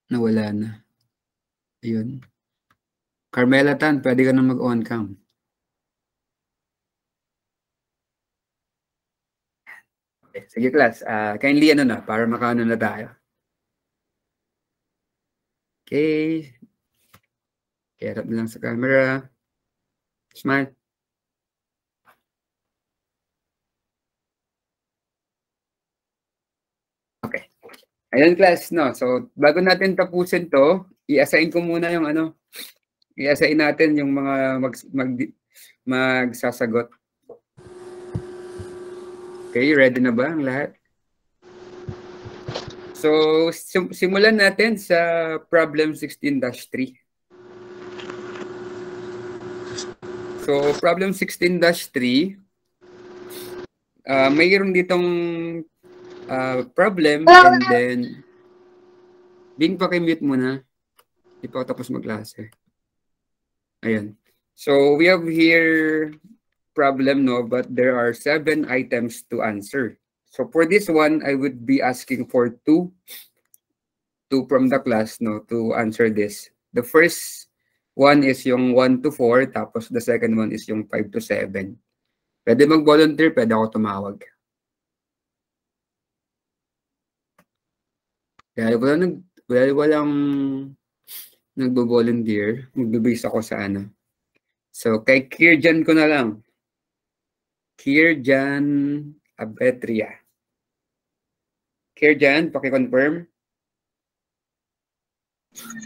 Nawala na. Ayun. Carmela Tan, pwede ka na mag-on cam. Okay, sige class, uh, kindly ano na, para makaano na tayo. Okay. Na lang sa camera. Smile. Okay. Ayun class, no. So, bago natin tapusin to, i-assign ko muna yung ano, i-assign natin yung mga mag, mag, magsasagot. Okay, ready na ba ang lahat? So, sim- simulan natin sa problem 16-3. So, problem 16-3, uh, mayroon ditong uh, problem and then Bing, pakimute muna. Hindi pa ako tapos maglase. Ayan. So, we have here problem, no? But there are seven items to answer. So, for this one, I would be asking for two, two from the class, no? To answer this. The first one is yung 1 to 4, tapos the second one is yung 5 to 7. Pwede mag-volunteer, pwede ako tumawag. Kaya wala nag wala walang nagbo-volunteer, magbe-base ako sa ano. So kay Kirjan ko na lang. Kirjan Abetria. Kirjan, paki-confirm.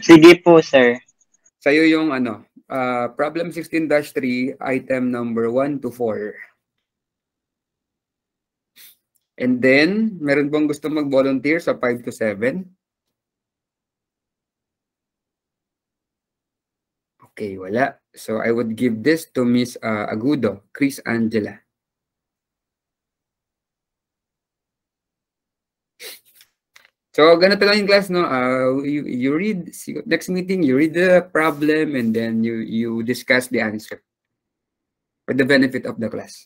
Sige po, sir. Sa'yo yung ano, uh, problem 16-3, item number 1 to 4. And then, meron bang gusto mag-volunteer sa 5 to 7? Okay, wala. So, I would give this to Miss uh, Agudo, Chris Angela. So, ganito lang yung class, no? Uh, you, you read, next meeting, you read the problem and then you, you discuss the answer for the benefit of the class.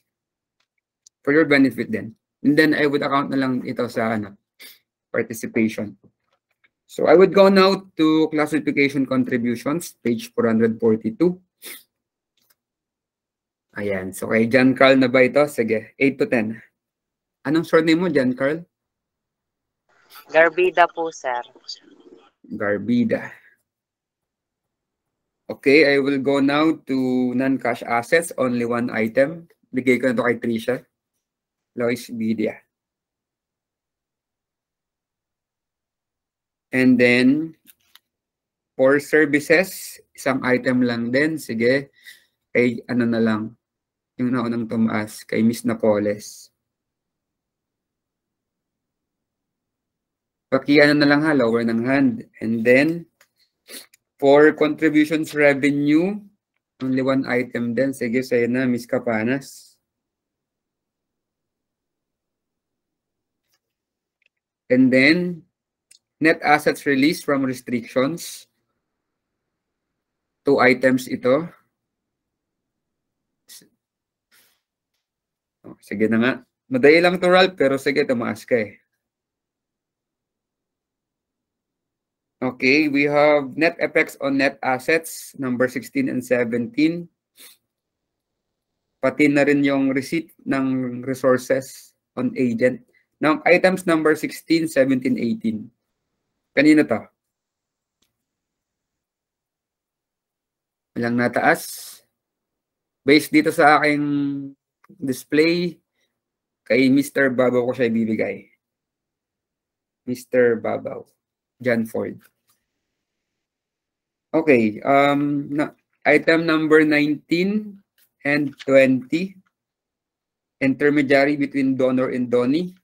For your benefit then. And then I would account na lang ito sa ano, participation. So I would go now to classification contributions, page 442. Ayan. So kay John Carl na ba ito? Sige, 8 to 10. Anong surname mo, John Carl? Garbida po, sir. Garbida. Okay, I will go now to non-cash assets, only one item. Bigay ko na ito kay Trisha. Lois Bidia. And then, for services, isang item lang din. Sige, kay ano na lang, yung naunang tumaas, kay Miss Napoles. Pakiano na lang ha, lower ng hand. And then, for contributions revenue, only one item din. Sige, sa'yo na, Miss Kapanas. And then, net assets released from restrictions. Two items ito. Oh, sige na nga. Madali lang to, Ralph, pero sige, tumaas ka eh. Okay, we have net effects on net assets, number 16 and 17. Pati na rin yung receipt ng resources on agent. Now, items number 16, 17, 18. Kanino to? Walang nataas. Based dito sa aking display, kay Mr. Babaw ko siya ibibigay. Mr. Babaw. John Ford. Okay, um, na, item number 19 and 20. Intermediary between donor and donee.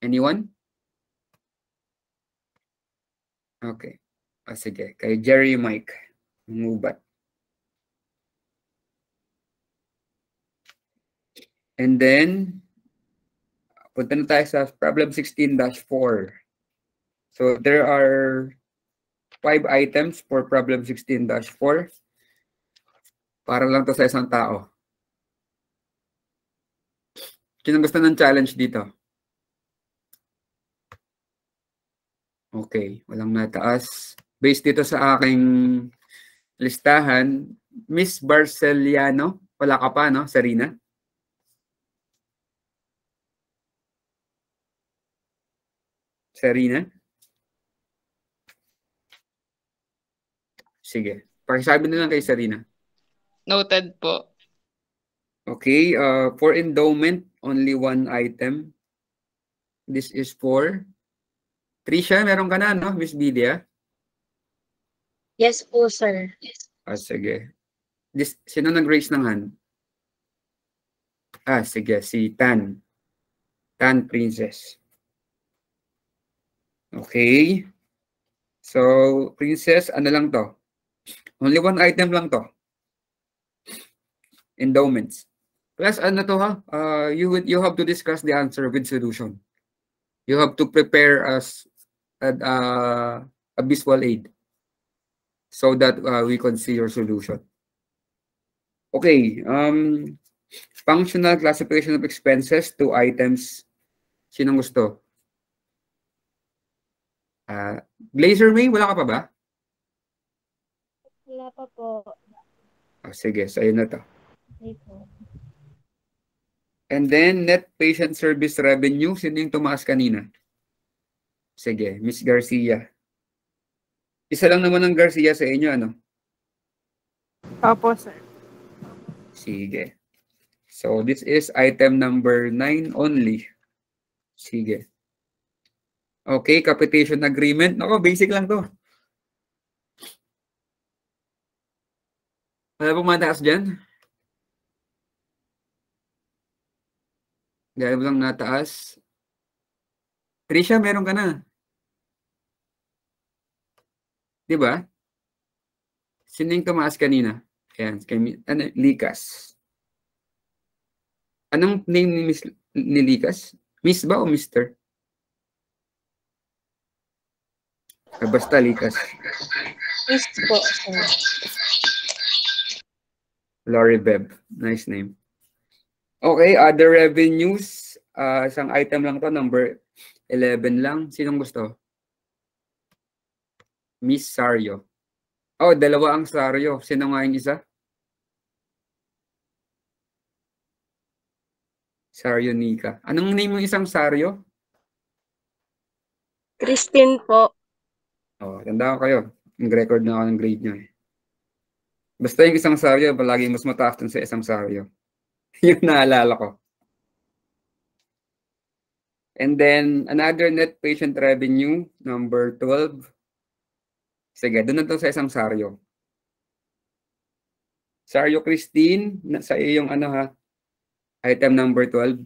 Anyone? Okay. Ah, sige. Kay Jerry Mike. Mubat. And then, punta na tayo sa problem 16-4. So there are five items for problem 16-4. Para lang to sa isang tao. Sino gusto ng challenge dito? Okay, walang nataas. Based dito sa aking listahan, Miss Barceliano, wala ka pa, no, Sarina? Sarina? Sige. Pakisabi na lang kay Sarina. Noted po. Okay, uh, for endowment, only one item. This is for Trisha, meron ka na, no? Miss Bidia? Yes po, sir. Ah, sige. This, sino nag-raise ng hand? Ah, sige, si Tan. Tan Princess. Okay. So, Princess, ano lang to? Only one item lang to. Endowments. Plus, ano to ha? Uh, you, would, you have to discuss the answer with solution. You have to prepare as a, uh, a visual aid so that uh, we can see your solution. Okay, um, functional classification of expenses to items. Sinong gusto? Uh, Glazer May, wala ka pa ba? Wala pa po. Oh, sige, sa'yo na to. Okay po. And then, net patient service revenue, sino yung tumaas kanina? Sige, Miss Garcia. Isa lang naman ang Garcia sa inyo, ano? Opo, sir. Sige. So, this is item number 9 only. Sige. Okay, capitation agreement. Nako, basic lang to. Wala pong mataas dyan? Gaya lang nataas. Trisha, meron ka na. Di ba? Sino yung tumaas kanina? Ayan, kay, ano, Likas. Anong name ni Miss ni Likas? Miss ba o Mister? Ah, basta Likas. Yes po. Lori Beb. Nice name. Okay, other revenues. Ah, isang item lang to, number 11 lang. Sinong gusto? Miss Sario. Oh, dalawa ang Sario. Sino nga yung isa? Sario Nika. Anong name ng isang Sario? Christine po. Oh, tanda ko kayo. Nag-record na ako ng grade nyo eh. Basta yung isang Sario, palagi mas mataas dun sa isang Sario. <laughs> yung naalala ko. And then, another net patient revenue, number 12. Sige, doon na to sa isang Sario. Sario Christine, sa iyo yung ano ha, item number 12.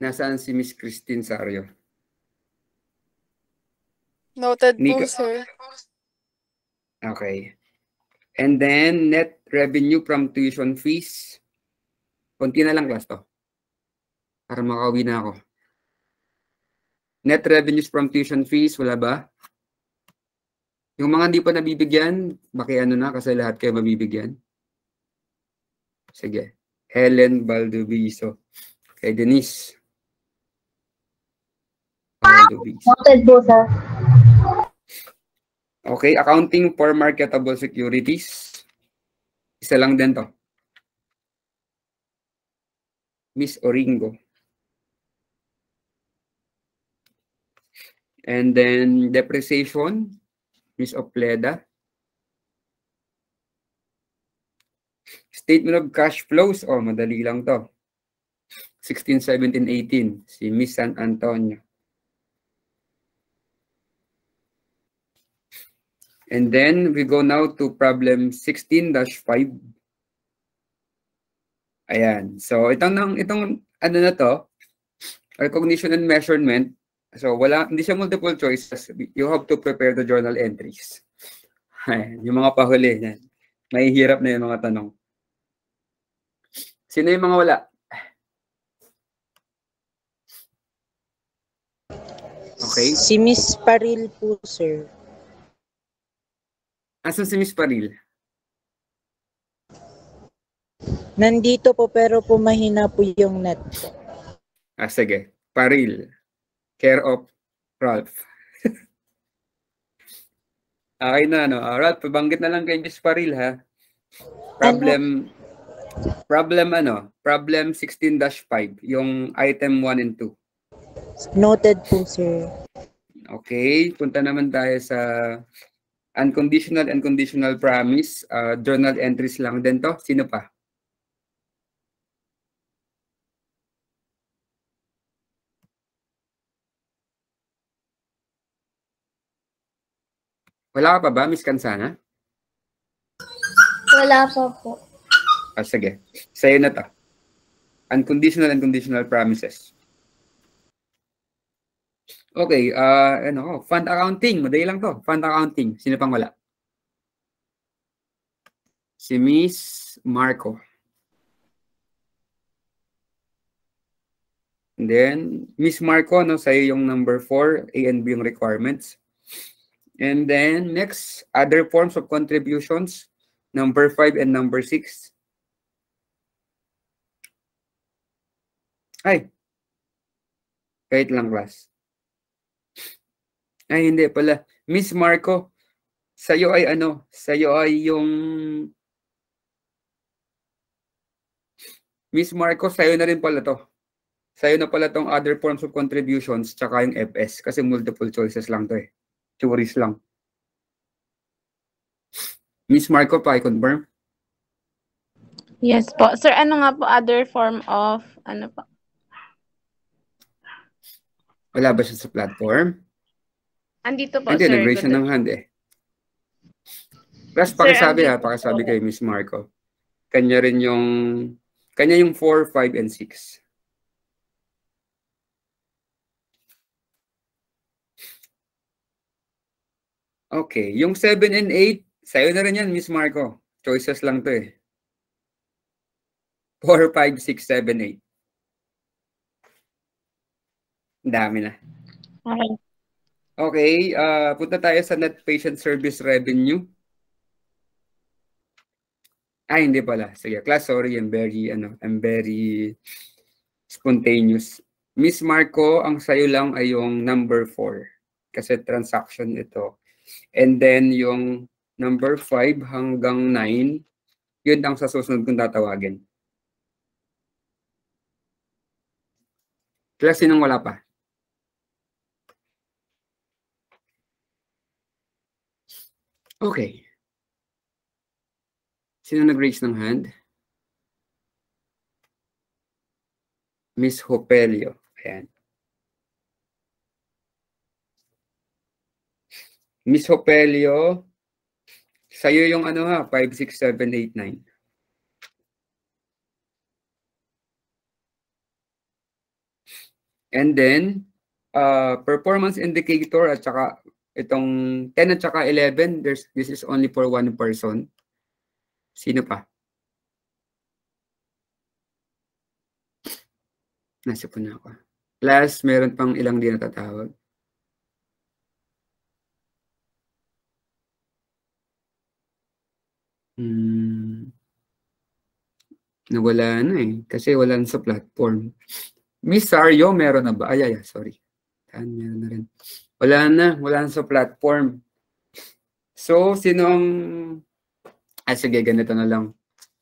Nasaan si Miss Christine Sario? Noted po, Nika. sir. Okay. And then, net revenue from tuition fees. Kunti na lang class to. Para makauwi na ako. Net revenues from tuition fees, wala ba? Yung mga hindi pa nabibigyan, baki ano na kasi lahat kayo mabibigyan. Sige. Helen Baldoviso. Kay Denise. Luis. Noted po, sir. Okay, accounting for marketable securities. Isa lang din to. Miss Oringo. And then depreciation, Miss Opleda. Statement of cash flows, oh, madali lang to. 16, 17, 18, si Miss San Antonio. And then we go now to problem 16-5. Ayan. So itong nang itong ano na to, recognition and measurement. So wala hindi siya multiple choices. You have to prepare the journal entries. Ayan, yung mga pahuli yan. Mahihirap na yung mga tanong. Sino yung mga wala? Okay. Si Miss Paril po, sir. Asan si Miss Paril? Nandito po pero po mahina po yung net po. Ah, sige. Paril. Care of Ralph. <laughs> okay na, no? Ah, Ralph, pabanggit na lang kay Miss Paril, ha? Problem, problem ano? Problem 16-5, yung item 1 and 2. Noted po, sir. Okay, punta naman tayo sa unconditional and conditional promise. Ah, journal entries lang din to. Sino pa? Wala ka pa ba, Miss Kansana? Wala pa po. Ah, sige. Sa'yo na to. Unconditional and conditional promises. Okay, ah ano, fund accounting. Madali lang to. Fund accounting. Sino pang wala? Si Miss Marco. And then, Miss Marco, no, sa'yo yung number 4, A and B yung requirements. And then, next, other forms of contributions, number 5 and number 6. Ay. Kahit lang class. Ay, hindi pala. Miss Marco, sa'yo ay ano? Sa'yo ay yung... Miss Marco, sa'yo na rin pala to. Sa'yo na pala tong other forms of contributions tsaka yung FS kasi multiple choices lang to eh. Theories lang. Miss Marco, pa i-confirm? Yes po. Sir, ano nga po other form of, ano po? Wala ba siya sa platform? Andito po, Hindi, sir. nag-raise Good- ng hand eh. Plus, Sir, pakisabi ha, andito pakisabi po. kay Miss Marco. Kanya rin yung, kanya yung 4, 5, and 6. Okay, yung 7 and 8, sa'yo na rin yan, Miss Marco. Choices lang to eh. 4, 5, 6, 7, 8. Ang dami na. Okay. Okay, uh, punta tayo sa net patient service revenue. Ay, hindi pala. Sige, class, sorry. I'm very, ano, I'm very spontaneous. Miss Marco, ang sayo lang ay yung number 4. Kasi transaction ito. And then yung number 5 hanggang 9, yun ang sa susunod kong tatawagin. Class, sinong wala pa? Okay. Sino nag-raise ng hand? Miss Hopelio. Ayan. Miss Hopelio, sa'yo yung ano ha, 5, 6, 7, 8, 9. And then, uh, performance indicator at saka itong 10 at saka 11, there's, this is only for one person. Sino pa? Nasa po na ako. Last, meron pang ilang di natatawag. Hmm. Nawala na eh. Kasi wala na sa platform. Miss Sario, meron na ba? Ay, ay, ay, sorry. Yan, meron na rin. Wala na, wala na sa platform. So, sino ang... Ah, sige, ganito na lang.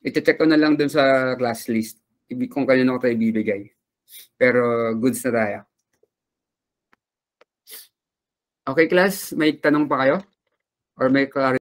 Iti-check ko na lang dun sa class list. Kung kanino ko tayo bibigay. Pero goods na tayo. Okay, class, may tanong pa kayo? Or may clarity?